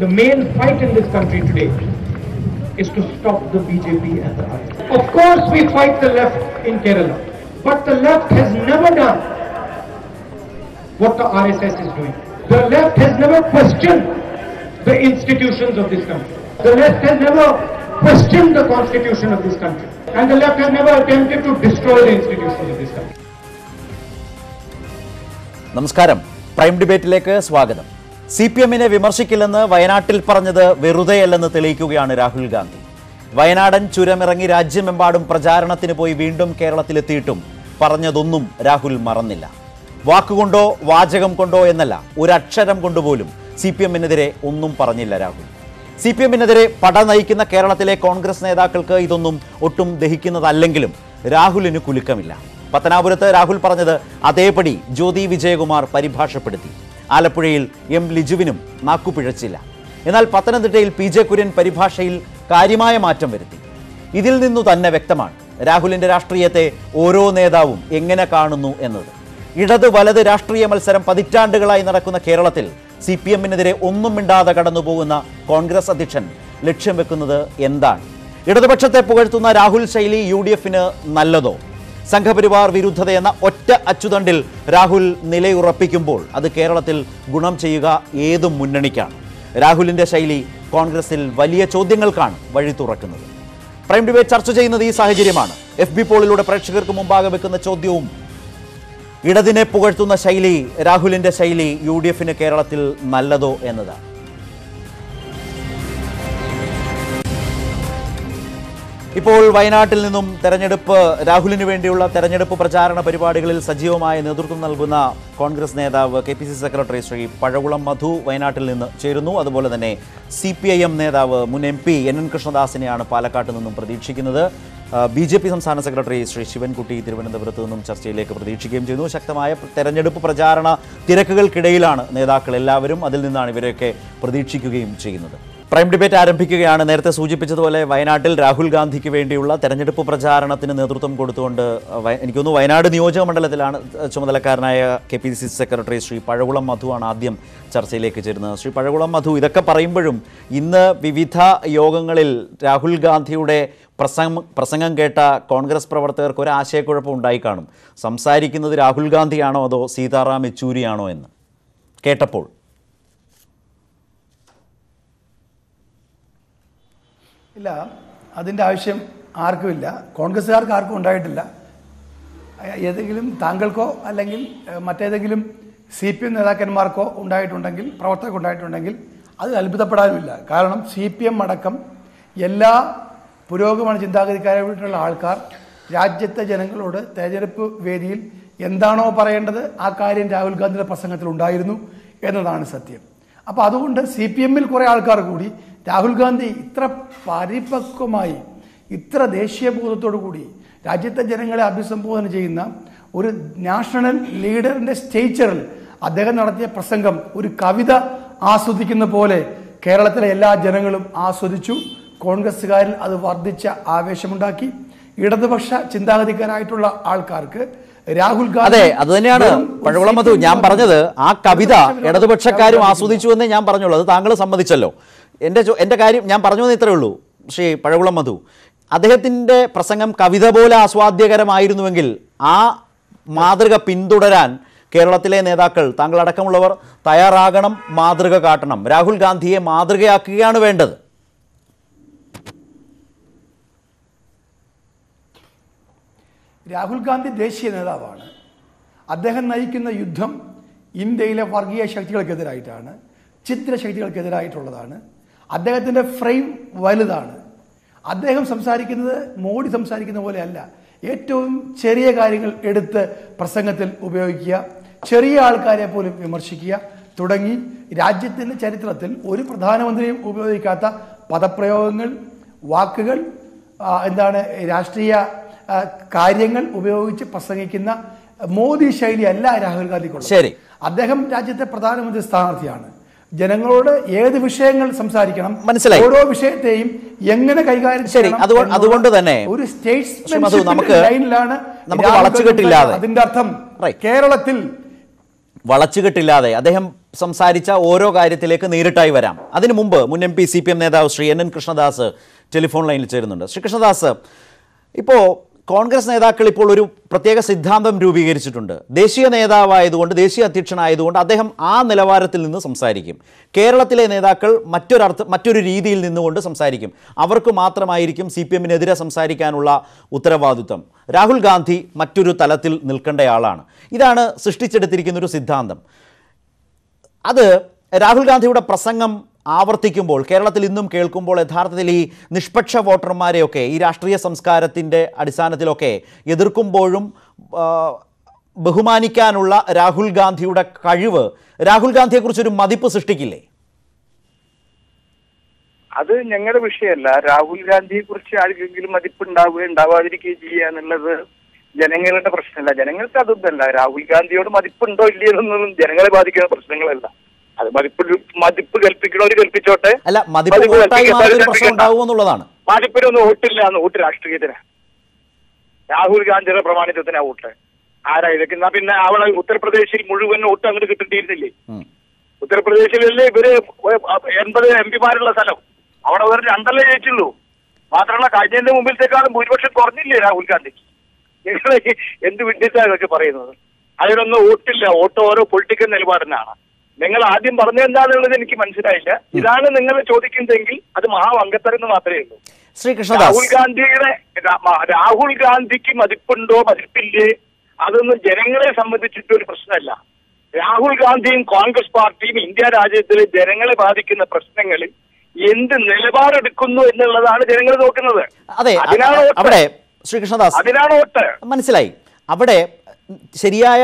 The main fight in this country today is to stop the BJP and the RSS. Of course, we fight the left in Kerala, but the left has never done what the RSS is doing. The left has never questioned the institutions of this country. The left has never questioned the constitution of this country. And the left has never attempted to destroy the institutions of this country. നമസ്കാരം prime ഡിബേറ്റിലേക്ക് സ്വാഗതം C P എമ്മിനെ വിമർശിക്കില്ലെന്ന് വയനാട്ടിൽ പറഞ്ഞത് വെറുതെയല്ലെന്ന് തെളിയിക്കുകയാണ് രാഹുൽ ഗാന്ധി. വയനാടൻ ചുരമിറങ്ങി രാജ്യമെമ്പാടും പ്രചാരണത്തിന് പോയി വീണ്ടും കേരളത്തിലെത്തിയിട്ടും പറഞ്ഞതൊന്നും രാഹുൽ മറന്നില്ല. വാക്കുകൊണ്ടോ വാചകം കൊണ്ടോ എന്നല്ല ഒരക്ഷരം കൊണ്ടുപോലും സി പി എമ്മിനെതിരെ ഒന്നും പറഞ്ഞില്ല രാഹുൽ. സി പി എമ്മിനെതിരെ പട നയിക്കുന്ന കേരളത്തിലെ കോൺഗ്രസ് നേതാക്കൾക്ക് ഇതൊന്നും ഒട്ടും ദഹിക്കുന്നതല്ലെങ്കിലും രാഹുലിന് കുലുക്കമില്ല. പത്തനാപുരത്ത് രാഹുൽ പറഞ്ഞത് അതേപടി ജ്യോതി വിജയകുമാർ പരിഭാഷപ്പെടുത്തി. ആലപ്പുഴയിൽ എം ലിജുവിനും നാക്കുപിഴച്ചില്ല. എന്നാൽ പത്തനംതിട്ടയിൽ പി ജെ കുര്യൻ പരിഭാഷയിൽ കാര്യമായ മാറ്റം വരുത്തി. ഇതിൽ നിന്നു തന്നെ വ്യക്തമാണ് രാഹുലിന്റെ രാഷ്ട്രീയത്തെ ഓരോ നേതാവും എങ്ങനെ കാണുന്നു എന്നത്. ഇടത് വലത് രാഷ്ട്രീയ മത്സരം പതിറ്റാണ്ടുകളായി നടക്കുന്ന കേരളത്തിൽ സി പി എമ്മിനെതിരെ ഒന്നും മിണ്ടാതെ കടന്നുപോകുന്ന കോൺഗ്രസ് അധ്യക്ഷൻ ലക്ഷ്യം വെക്കുന്നത് എന്താണ്? ഇടതുപക്ഷത്തെ പുകഴ്ത്തുന്ന രാഹുൽ ശൈലി യു നല്ലതോ? സംഘപരിവാർ വിരുദ്ധതയെന്ന ഒറ്റ അച്ചുതണ്ടിൽ രാഹുൽ നിലയുറപ്പിക്കുമ്പോൾ അത് കേരളത്തിൽ ഗുണം ചെയ്യുക ഏതും മുന്നണിക്കാണ്. രാഹുലിന്റെ ശൈലി കോൺഗ്രസിൽ വലിയ ചോദ്യങ്ങൾക്കാണ് വഴി തുറക്കുന്നത്. പ്രൈം ഡിബേറ്റ് ചർച്ച ചെയ്യുന്നത് ഈ സാഹചര്യമാണ്. എഫ് ബി പോളിലൂടെ പ്രേക്ഷകർക്ക് മുമ്പാകെ വെക്കുന്ന ചോദ്യവും ഇടതിനെ പുകഴ്ത്തുന്ന ശൈലി രാഹുലിന്റെ ശൈലി യു ഡി എഫിന് കേരളത്തിൽ നല്ലതോ എന്നതാണ്. ഇപ്പോൾ വയനാട്ടിൽ നിന്നും തെരഞ്ഞെടുപ്പ് രാഹുലിന് വേണ്ടിയുള്ള തെരഞ്ഞെടുപ്പ് പ്രചാരണ പരിപാടികളിൽ സജീവമായ നേതൃത്വം നൽകുന്ന കോൺഗ്രസ് നേതാവ് K P C secretary Shri Pazhakulam Madhu വയനാട്ടിൽ നിന്ന് ചേരുന്നു. അതുപോലെ തന്നെ സി പി ഐ എം നേതാവ് മുൻ എം പി എൻ എൻ കൃഷ്ണദാസിനെയാണ് പാലക്കാട്ട് നിന്നും പ്രതീക്ഷിക്കുന്നത്. ബി ജെ പി സംസ്ഥാന സെക്രട്ടറി ശ്രീ ശിവൻകുട്ടി തിരുവനന്തപുരത്ത് നിന്നും ചർച്ചയിലേക്ക് പ്രതീക്ഷിക്കുകയും ചെയ്യുന്നു ശക്തമായ തെരഞ്ഞെടുപ്പ് പ്രചാരണ തിരക്കുകൾക്കിടയിലാണ് നേതാക്കൾ എല്ലാവരും അതിൽ നിന്നാണ് ഇവരെയൊക്കെ പ്രതീക്ഷിക്കുകയും ചെയ്യുന്നത്. പ്രൈം ഡിബേറ്റ് ആരംഭിക്കുകയാണ്. നേരത്തെ സൂചിപ്പിച്ചതുപോലെ വയനാട്ടിൽ രാഹുൽ ഗാന്ധിക്ക് വേണ്ടിയുള്ള തെരഞ്ഞെടുപ്പ് പ്രചാരണത്തിന് നേതൃത്വം കൊടുത്തുകൊണ്ട് എനിക്ക് വയനാട് നിയോജക മണ്ഡലത്തിലാണ് ചുമതലക്കാരനായ K P C secretary Shri Pazhakulam മധുവാണ് ആദ്യം ചർച്ചയിലേക്ക് ചേരുന്നത്. ശ്രീ പഴകുളം മധു ഇതൊക്കെ പറയുമ്പോഴും ഇന്ന് വിവിധ യോഗങ്ങളിൽ രാഹുൽ ഗാന്ധിയുടെ പ്രസംഗം പ്രസംഗം കേട്ട കോൺഗ്രസ് പ്രവർത്തകർക്ക് ഒരു ആശയക്കുഴപ്പം ഉണ്ടായി കാണും. സംസാരിക്കുന്നത് രാഹുൽ ഗാന്ധിയാണോ അതോ സീതാറാം യെച്ചൂരിയാണോ എന്ന്? കേട്ടപ്പോൾ. ഇല്ല. അതിന്റെ ആവശ്യം ആർക്കുമില്ല കോൺഗ്രസ്സുകാർക്ക് ആർക്കും ഉണ്ടായിട്ടില്ല. ഏതെങ്കിലും താങ്കൾക്കോ അല്ലെങ്കിൽ മറ്റേതെങ്കിലും സി പി എം നേതാക്കന്മാർക്കോ ഉണ്ടായിട്ടുണ്ടെങ്കിൽ പ്രവർത്തകർക്ക് ഉണ്ടായിട്ടുണ്ടെങ്കിൽ അത് അത്ഭുതപ്പെടാനുമില്ല. കാരണം സി പി എം അടക്കം എല്ലാ പുരോഗമന ചിന്താഗതിക്കാരായിട്ടുള്ള ആൾക്കാർ രാജ്യത്തെ ജനങ്ങളോട് തെരഞ്ഞെടുപ്പ് വേദിയിൽ എന്താണോ പറയേണ്ടത് ആ കാര്യം രാഹുൽ ഗാന്ധിയുടെ പ്രസംഗത്തിൽ ഉണ്ടായിരുന്നു എന്നതാണ് സത്യം. അപ്പോൾ അതുകൊണ്ട് സി പി എമ്മിൽ കുറേ ആൾക്കാർ കൂടി രാഹുൽ ഗാന്ധി ഇത്ര പരിപക്വമായി ഇത്ര ദേശീയബോധത്തോടു കൂടി രാജ്യത്തെ ജനങ്ങളെ അഭിസംബോധന ചെയ്യുന്ന ഒരു നാഷണൽ ലീഡറിന്റെ സ്റ്റേച്ചറിൽ അദ്ദേഹം നടത്തിയ പ്രസംഗം ഒരു കവിത ആസ്വദിക്കുന്ന പോലെ കേരളത്തിലെ എല്ലാ ജനങ്ങളും ആസ്വദിച്ചു. കോൺഗ്രസ്സുകാരിൽ അത് വർദ്ധിച്ച ആവേശമുണ്ടാക്കി. ഇടതുപക്ഷ ചിന്താഗതിക്കാരായിട്ടുള്ള ആൾക്കാർക്ക് രാഹുൽ അതെ അത് തന്നെയാണ്. പഴവളം മധു ഞാൻ പറഞ്ഞത് ആ കവിത ഇടതുപക്ഷക്കാരും ആസ്വദിച്ചു എന്നേ ഞാൻ പറഞ്ഞുള്ളൂ. അത് താങ്കൾ സമ്മതിച്ചല്ലോ. എന്റെ എന്റെ കാര്യം ഞാൻ പറഞ്ഞു എന്ന് ഇത്രയേ ഉള്ളൂ. ശ്രീ പഴകുളം മധു. അദ്ദേഹത്തിന്റെ പ്രസംഗം കവിത പോലെ ആസ്വാദ്യകരമായിരുന്നുവെങ്കിൽ ആ മാതൃക പിന്തുടരാൻ കേരളത്തിലെ നേതാക്കൾ താങ്കൾ അടക്കമുള്ളവർ തയ്യാറാകണം മാതൃക കാട്ടണം. രാഹുൽ ഗാന്ധിയെ മാതൃകയാക്കുകയാണ് വേണ്ടത്. രാഹുൽ ഗാന്ധി ദേശീയ നേതാവാണ്. അദ്ദേഹം നയിക്കുന്ന യുദ്ധം ഇന്ത്യയിലെ വർഗീയ ശക്തികൾക്കെതിരായിട്ടാണ് ചിത്രശക്തികൾക്കെതിരായിട്ടുള്ളതാണ്. അദ്ദേഹത്തിന്റെ ഫ്രെയിം വലുതാണ്. അദ്ദേഹം സംസാരിക്കുന്നത് മോഡി സംസാരിക്കുന്ന പോലെയല്ല. ഏറ്റവും ചെറിയ കാര്യങ്ങൾ എടുത്ത് പ്രസംഗത്തിൽ ഉപയോഗിക്കുക ചെറിയ ആൾക്കാരെ പോലും വിമർശിക്കുക തുടങ്ങി രാജ്യത്തിന്റെ ചരിത്രത്തിൽ ഒരു പ്രധാനമന്ത്രിയും ഉപയോഗിക്കാത്ത പദപ്രയോഗങ്ങൾ വാക്കുകൾ എന്താണ് രാഷ്ട്രീയ കാര്യങ്ങൾ ഉപയോഗിച്ച് പ്രസംഗിക്കുന്ന മോദി ശൈലി അല്ല രാഹുൽ ഗാന്ധിക്കുള്ളത്. ശരി. അദ്ദേഹം രാജ്യത്തെ പ്രധാനമന്ത്രി സ്ഥാനാർത്ഥിയാണ്. ജനങ്ങളോട് ഏത് വിഷയങ്ങൾ സംസാരിക്കണം മനസ്സിലായി. ഓരോ വിഷയത്തെയും എങ്ങനെ കൈകാര്യം ശരി, അതുകൊണ്ട് തന്നെ ഒരു സ്റ്റേറ്റ് നമുക്ക് ലൈനിലാണ് നമുക്ക് വളച്ചുകെട്ടില്ലാതെ. അതിന്റെ അർത്ഥം. കേരളത്തിൽ വളച്ചുകെട്ടില്ലാതെ അദ്ദേഹം സംസാരിച്ച ഓരോ കാര്യത്തിലേക്ക് നേരിട്ടായി വരാം അതിനു മുമ്പ് മുൻ M P C P M നേതാവ് Shri N N Krishnadas telephone ലൈനിൽ ചേരുന്നുണ്ട് ശ്രീ കൃഷ്ണദാസ് ഇപ്പോൾ കോൺഗ്രസ് നേതാക്കൾ ഇപ്പോൾ ഒരു പ്രത്യേക സിദ്ധാന്തം രൂപീകരിച്ചിട്ടുണ്ട്. ദേശീയ നേതാവായതുകൊണ്ട് ദേശീയ അധ്യക്ഷനായതുകൊണ്ട് അദ്ദേഹം ആ നിലവാരത്തിൽ നിന്ന് സംസാരിക്കും. കേരളത്തിലെ നേതാക്കൾ മറ്റൊരർത്ഥ മറ്റൊരു രീതിയിൽ നിന്നുകൊണ്ട് സംസാരിക്കും. അവർക്ക് മാത്രമായിരിക്കും സി പി എമ്മിനെതിരെ സംസാരിക്കാനുള്ള ഉത്തരവാദിത്വം. രാഹുൽ ഗാന്ധി മറ്റൊരു തലത്തിൽ നിൽക്കേണ്ടയാളാണ്. ഇതാണ് സൃഷ്ടിച്ചെടുത്തിരിക്കുന്ന ഒരു സിദ്ധാന്തം. അത് രാഹുൽ ഗാന്ധിയുടെ പ്രസംഗം ആവർത്തിക്കുമ്പോൾ കേരളത്തിൽ ഇന്നും കേൾക്കുമ്പോൾ യഥാർത്ഥത്തിൽ ഈ നിഷ്പക്ഷ വോട്ടർമാരെയൊക്കെ ഈ രാഷ്ട്രീയ സംസ്കാരത്തിന്റെ അടിസ്ഥാനത്തിലൊക്കെ എതിർക്കുമ്പോഴും ബഹുമാനിക്കാനുള്ള രാഹുൽ ഗാന്ധിയുടെ കഴിവ് രാഹുൽ ഗാന്ധിയെക്കുറിച്ചൊരു മതിപ്പ് സൃഷ്ടിക്കില്ലേ? അത് ഞങ്ങളുടെ വിഷയമല്ല. രാഹുൽ ഗാന്ധിയെ കുറിച്ച് ആർക്കെങ്കിലും മതിപ്പുണ്ടാവുകയോ ഉണ്ടാവാതിരിക്കുകയോ ചെയ്യുക എന്നുള്ളത് ജനങ്ങളുടെ പ്രശ്നമല്ല. ജനങ്ങൾക്ക് അതൊന്നല്ല രാഹുൽ ഗാന്ധിയോട് മതിപ്പുണ്ടോ ഇല്ലയോ എന്നൊന്നും ജനങ്ങളെ ബാധിക്കുന്ന പ്രശ്നങ്ങളല്ല. അത് മതിപ്പ് മതിപ്പ് കൽപ്പിക്കണവര് കൽപ്പിച്ചോട്ടെ. അല്ല മതിപ്പ് ഉണ്ടാവുമെന്നുള്ളതാണ്. മതിപ്പിനൊന്നും വോട്ടില്ല അന്ന് വോട്ട് രാഷ്ട്രീയത്തിന്. രാഹുൽ ഗാന്ധിയുടെ പ്രമാണിത്വത്തിനാ വോട്ട്. ആരാ ഇതൊക്കെ? എന്നാ പിന്നെ അവിടെ ഉത്തർപ്രദേശിൽ മുഴുവൻ വോട്ട് അങ്ങോട്ട് കിട്ടേണ്ടിയിരുന്നില്ലേ? ഉത്തർപ്രദേശിലല്ലേ ഇവർ എൺപത് എം പിമാരുള്ള സ്ഥലം. അവിടെ വേറെ രണ്ടല്ലേ ജയിച്ചുള്ളൂ. മാത്രമല്ല കഴിഞ്ഞതിന്റെ മുമ്പിലത്തേക്കാളും ഭൂരിപക്ഷം കുറഞ്ഞില്ലേ രാഹുൽ ഗാന്ധി എന്ത് വിഡ്ഢിച്ചാണ് ഇതൊക്കെ പറയുന്നത്? അതിനൊന്നും വോട്ടില്ല. ഓട്ടോ ഓരോ പൊളിറ്റിക്കൽ നിലപാടിനാണ്. നിങ്ങൾ ആദ്യം പറഞ്ഞെന്താണെന്നുള്ളത് എനിക്ക് മനസ്സിലായില്ല. ഇതാണ് നിങ്ങൾ ചോദിക്കുന്നതെങ്കിൽ അത് മഹാവങ്കത്തരം എന്ന് മാത്രമേ ഉള്ളൂ. രാഹുൽ ഗാന്ധിയുടെ രാഹുൽ ഗാന്ധിക്ക് മതിപ്പുണ്ടോ മതിപ്പില്ലേ? അതൊന്നും ജനങ്ങളെ സംബന്ധിച്ചിട്ട് ഒരു പ്രശ്നമല്ല. രാഹുൽ ഗാന്ധിയും കോൺഗ്രസ് പാർട്ടിയും ഇന്ത്യ രാജ്യത്തിലെ ജനങ്ങളെ ബാധിക്കുന്ന പ്രശ്നങ്ങളിൽ എന്ത് നിലപാടെടുക്കുന്നു എന്നുള്ളതാണ് ജനങ്ങൾ നോക്കുന്നത്. അതെ അതിനാണ്. അവിടെ ശ്രീകൃഷ്ണദാസ് അതിനാണ് വോട്ട്. മനസ്സിലായി. അവിടെ ശരിയായ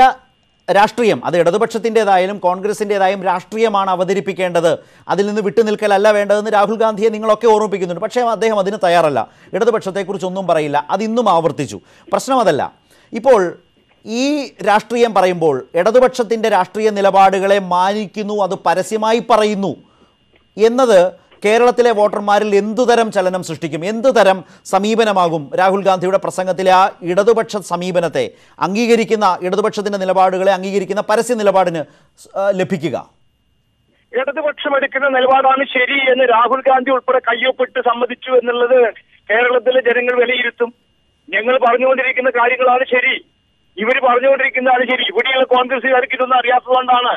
രാഷ്ട്രീയം അത് ഇടതുപക്ഷത്തിന്റെതായാലും കോൺഗ്രസിന്റെതായും രാഷ്ട്രീയമാണ് അവതരിപ്പിക്കേണ്ടത്. അതിൽ നിന്ന് വിട്ടുനിൽക്കലല്ല വേണ്ടതെന്ന് രാഹുൽ ഗാന്ധിയെ നിങ്ങളൊക്കെ ഓർമ്മിപ്പിക്കുന്നുണ്ട്. പക്ഷേ അദ്ദേഹം അതിന് തയ്യാറല്ല. ഇടതുപക്ഷത്തെക്കുറിച്ചൊന്നും പറയില്ല. അതിന്നും ആവർത്തിച്ചു. പ്രശ്നം അതല്ല ഇപ്പോൾ ഈ രാഷ്ട്രീയം പറയുമ്പോൾ ഇടതുപക്ഷത്തിന്റെ രാഷ്ട്രീയ നിലപാടുകളെ മാനിക്കുന്നു അത് പരസ്യമായി പറയുന്നു എന്നത് കേരളത്തിലെ വോട്ടർമാരിൽ എന്തുതരം ചലനം സൃഷ്ടിക്കും? എന്തുതരം സമീപനമാകും? രാഹുൽ ഗാന്ധിയുടെ പ്രസംഗത്തിലെ ആ ഇടതുപക്ഷ സമീപനത്തെ അംഗീകരിക്കുന്ന ഇടതുപക്ഷത്തിന്റെ നിലപാടുകളെ അംഗീകരിക്കുന്ന പരസ്യ നിലപാടിന് ലഭിക്കുക. ഇടതുപക്ഷം എടുക്കുന്ന നിലപാടാണ് ശരി എന്ന് രാഹുൽ ഗാന്ധി ഉൾപ്പെടെ കയ്യൊപ്പിട്ട് സമ്മതിച്ചു എന്നുള്ളത് കേരളത്തിലെ ജനങ്ങൾ വിലയിരുത്തും. ഞങ്ങൾ പറഞ്ഞുകൊണ്ടിരിക്കുന്ന കാര്യങ്ങളാണ് ശരി. ഇവർ പറഞ്ഞുകൊണ്ടിരിക്കുന്നതാണ് ശരി. ഇവിടെയുള്ള കോൺഗ്രസുകാർക്ക് ഇതൊന്നും അറിയാത്തതുകൊണ്ടാണ്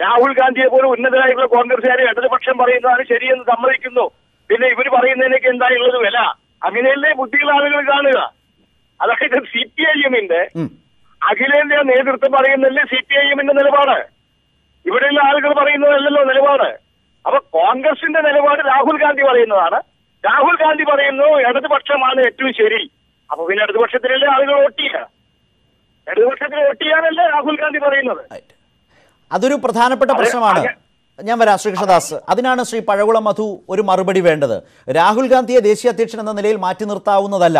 രാഹുൽ ഗാന്ധിയെ പോലെ ഉന്നതരായിട്ടുള്ള കോൺഗ്രസുകാരെ ഇടതുപക്ഷം പറയുന്നതാണ് ശരിയെന്ന് സമ്മതിക്കുന്നു. പിന്നെ ഇവർ പറയുന്നതിനൊക്കെ എന്തായുള്ളത് വില? അങ്ങനെയല്ലേ ബുദ്ധിയുള്ള ആളുകൾ കാണുക. അതൊക്കെ സി പി ഐ എമ്മിന്റെ. അഖിലേന്ത്യാ നേതൃത്വം പറയുന്നല്ലേ സി പി ഐ എമ്മിന്റെ നിലപാട്. ഇവിടെയുള്ള ആളുകൾ പറയുന്നതല്ലല്ലോ നിലപാട്. അപ്പൊ കോൺഗ്രസിന്റെ നിലപാട് രാഹുൽ ഗാന്ധി പറയുന്നതാണ്. രാഹുൽ ഗാന്ധി പറയുന്നു ഇടതുപക്ഷമാണ് ഏറ്റവും ശരി. അപ്പൊ പിന്നെ ഇടതുപക്ഷത്തിലല്ലേ ആളുകൾ വോട്ട് ചെയ്യുക? ഇടതുപക്ഷത്തിൽ വോട്ട് ചെയ്യാനല്ലേ രാഹുൽ ഗാന്ധി പറയുന്നത്? അതൊരു പ്രധാനപ്പെട്ട പ്രശ്നമാണ്. ഞാൻ വരാം ശ്രീകൃഷ്ണദാസ് അതിനാണ് ശ്രീ പഴകുളം മധു ഒരു മറുപടി വേണ്ടത്. രാഹുൽ ഗാന്ധിയെ ദേശീയ അധ്യക്ഷൻ എന്ന നിലയിൽ മാറ്റി നിർത്താവുന്നതല്ല.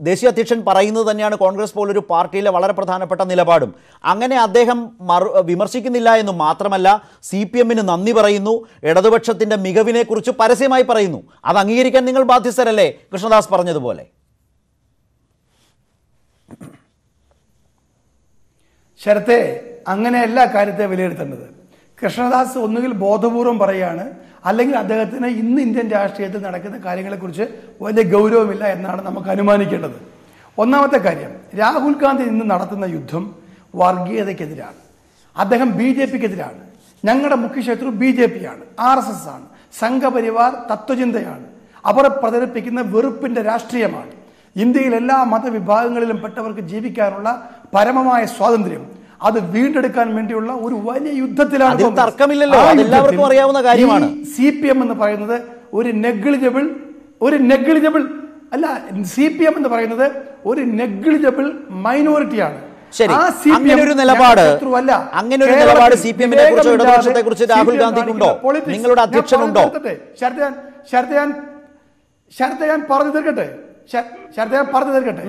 ദേശീയ അധ്യക്ഷൻ പറയുന്നത് തന്നെയാണ് കോൺഗ്രസ് പോലൊരു പാർട്ടിയിലെ വളരെ പ്രധാനപ്പെട്ട നിലപാടും. അങ്ങനെ അദ്ദേഹം മറു വിമർശിക്കുന്നില്ല എന്ന് മാത്രമല്ല സി പി എമ്മിന് നന്ദി പറയുന്നു ഇടതുപക്ഷത്തിന്റെ മികവിനെക്കുറിച്ച് പരസ്യമായി പറയുന്നു. അത് അംഗീകരിക്കാൻ നിങ്ങൾ ബാധ്യസ്ഥരല്ലേ? കൃഷ്ണദാസ് പറഞ്ഞതുപോലെ. ശരത്തെ അങ്ങനെയല്ല കാര്യത്തെ വിലയിരുത്തേണ്ടത്. കൃഷ്ണദാസ് ഒന്നുകിൽ ബോധപൂർവം പറയുകയാണ് അല്ലെങ്കിൽ അദ്ദേഹത്തിന് ഇന്ന് ഇന്ത്യൻ രാഷ്ട്രീയത്തിൽ നടക്കുന്ന കാര്യങ്ങളെക്കുറിച്ച് വലിയ ഗൗരവമില്ല എന്നാണ് നമുക്ക് അനുമാനിക്കേണ്ടത്. ഒന്നാമത്തെ കാര്യം രാഹുൽ ഗാന്ധി ഇന്ന് നടത്തുന്ന യുദ്ധം വർഗീയതയ്ക്കെതിരാണ്. അദ്ദേഹം ബി ജെ പിക്കെതിരാണ്. ഞങ്ങളുടെ മുഖ്യശത്രു ബി ജെ പി ആണ് ആർ എസ് എസ് ആണ്. സംഘപരിവാർ തത്വചിന്തയാണ്. അവർ പ്രചരിപ്പിക്കുന്ന വെറുപ്പിന്റെ രാഷ്ട്രീയമാണ്. ഇന്ത്യയിൽ എല്ലാ മതവിഭാഗങ്ങളിലും പെട്ടവർക്ക് ജീവിക്കാനുള്ള പരമമായ സ്വാതന്ത്ര്യം. അത് വീണ്ടെടുക്കാൻ വേണ്ടിയുള്ള ഒരു വലിയ യുദ്ധത്തിലാണ് തർക്കമില്ലല്ലോ. എല്ലാവർക്കും അറിയാവുന്ന കാര്യമാണ്. സി പി എം എന്ന് പറയുന്നത് ഒരു നെഗ്ലിജബിൾ ഒരു നെഗ്ലിജബിൾ അല്ല സി പി എം എന്ന് പറയുന്നത് ഒരു നെഗ്ലിജബിൾ മൈനോറിറ്റിയാണ് ശരി. അങ്ങനെ ഒരു നിലപാട് അങ്ങനെ ഒരു നിലപാട് സി പി എമ്മിനെ കുറിച്ച് ഇടതുപക്ഷത്തെ കുറിച്ച് രാഹുൽ ഗാന്ധിക്കുണ്ടോ? നിങ്ങളുടെ അധ്യക്ഷനുണ്ടോ? ഞാൻ ശരത് ഞാൻ പറഞ്ഞു തീർക്കട്ടെ ശ- ശരത് ഞാൻ പറഞ്ഞു തീർക്കട്ടെ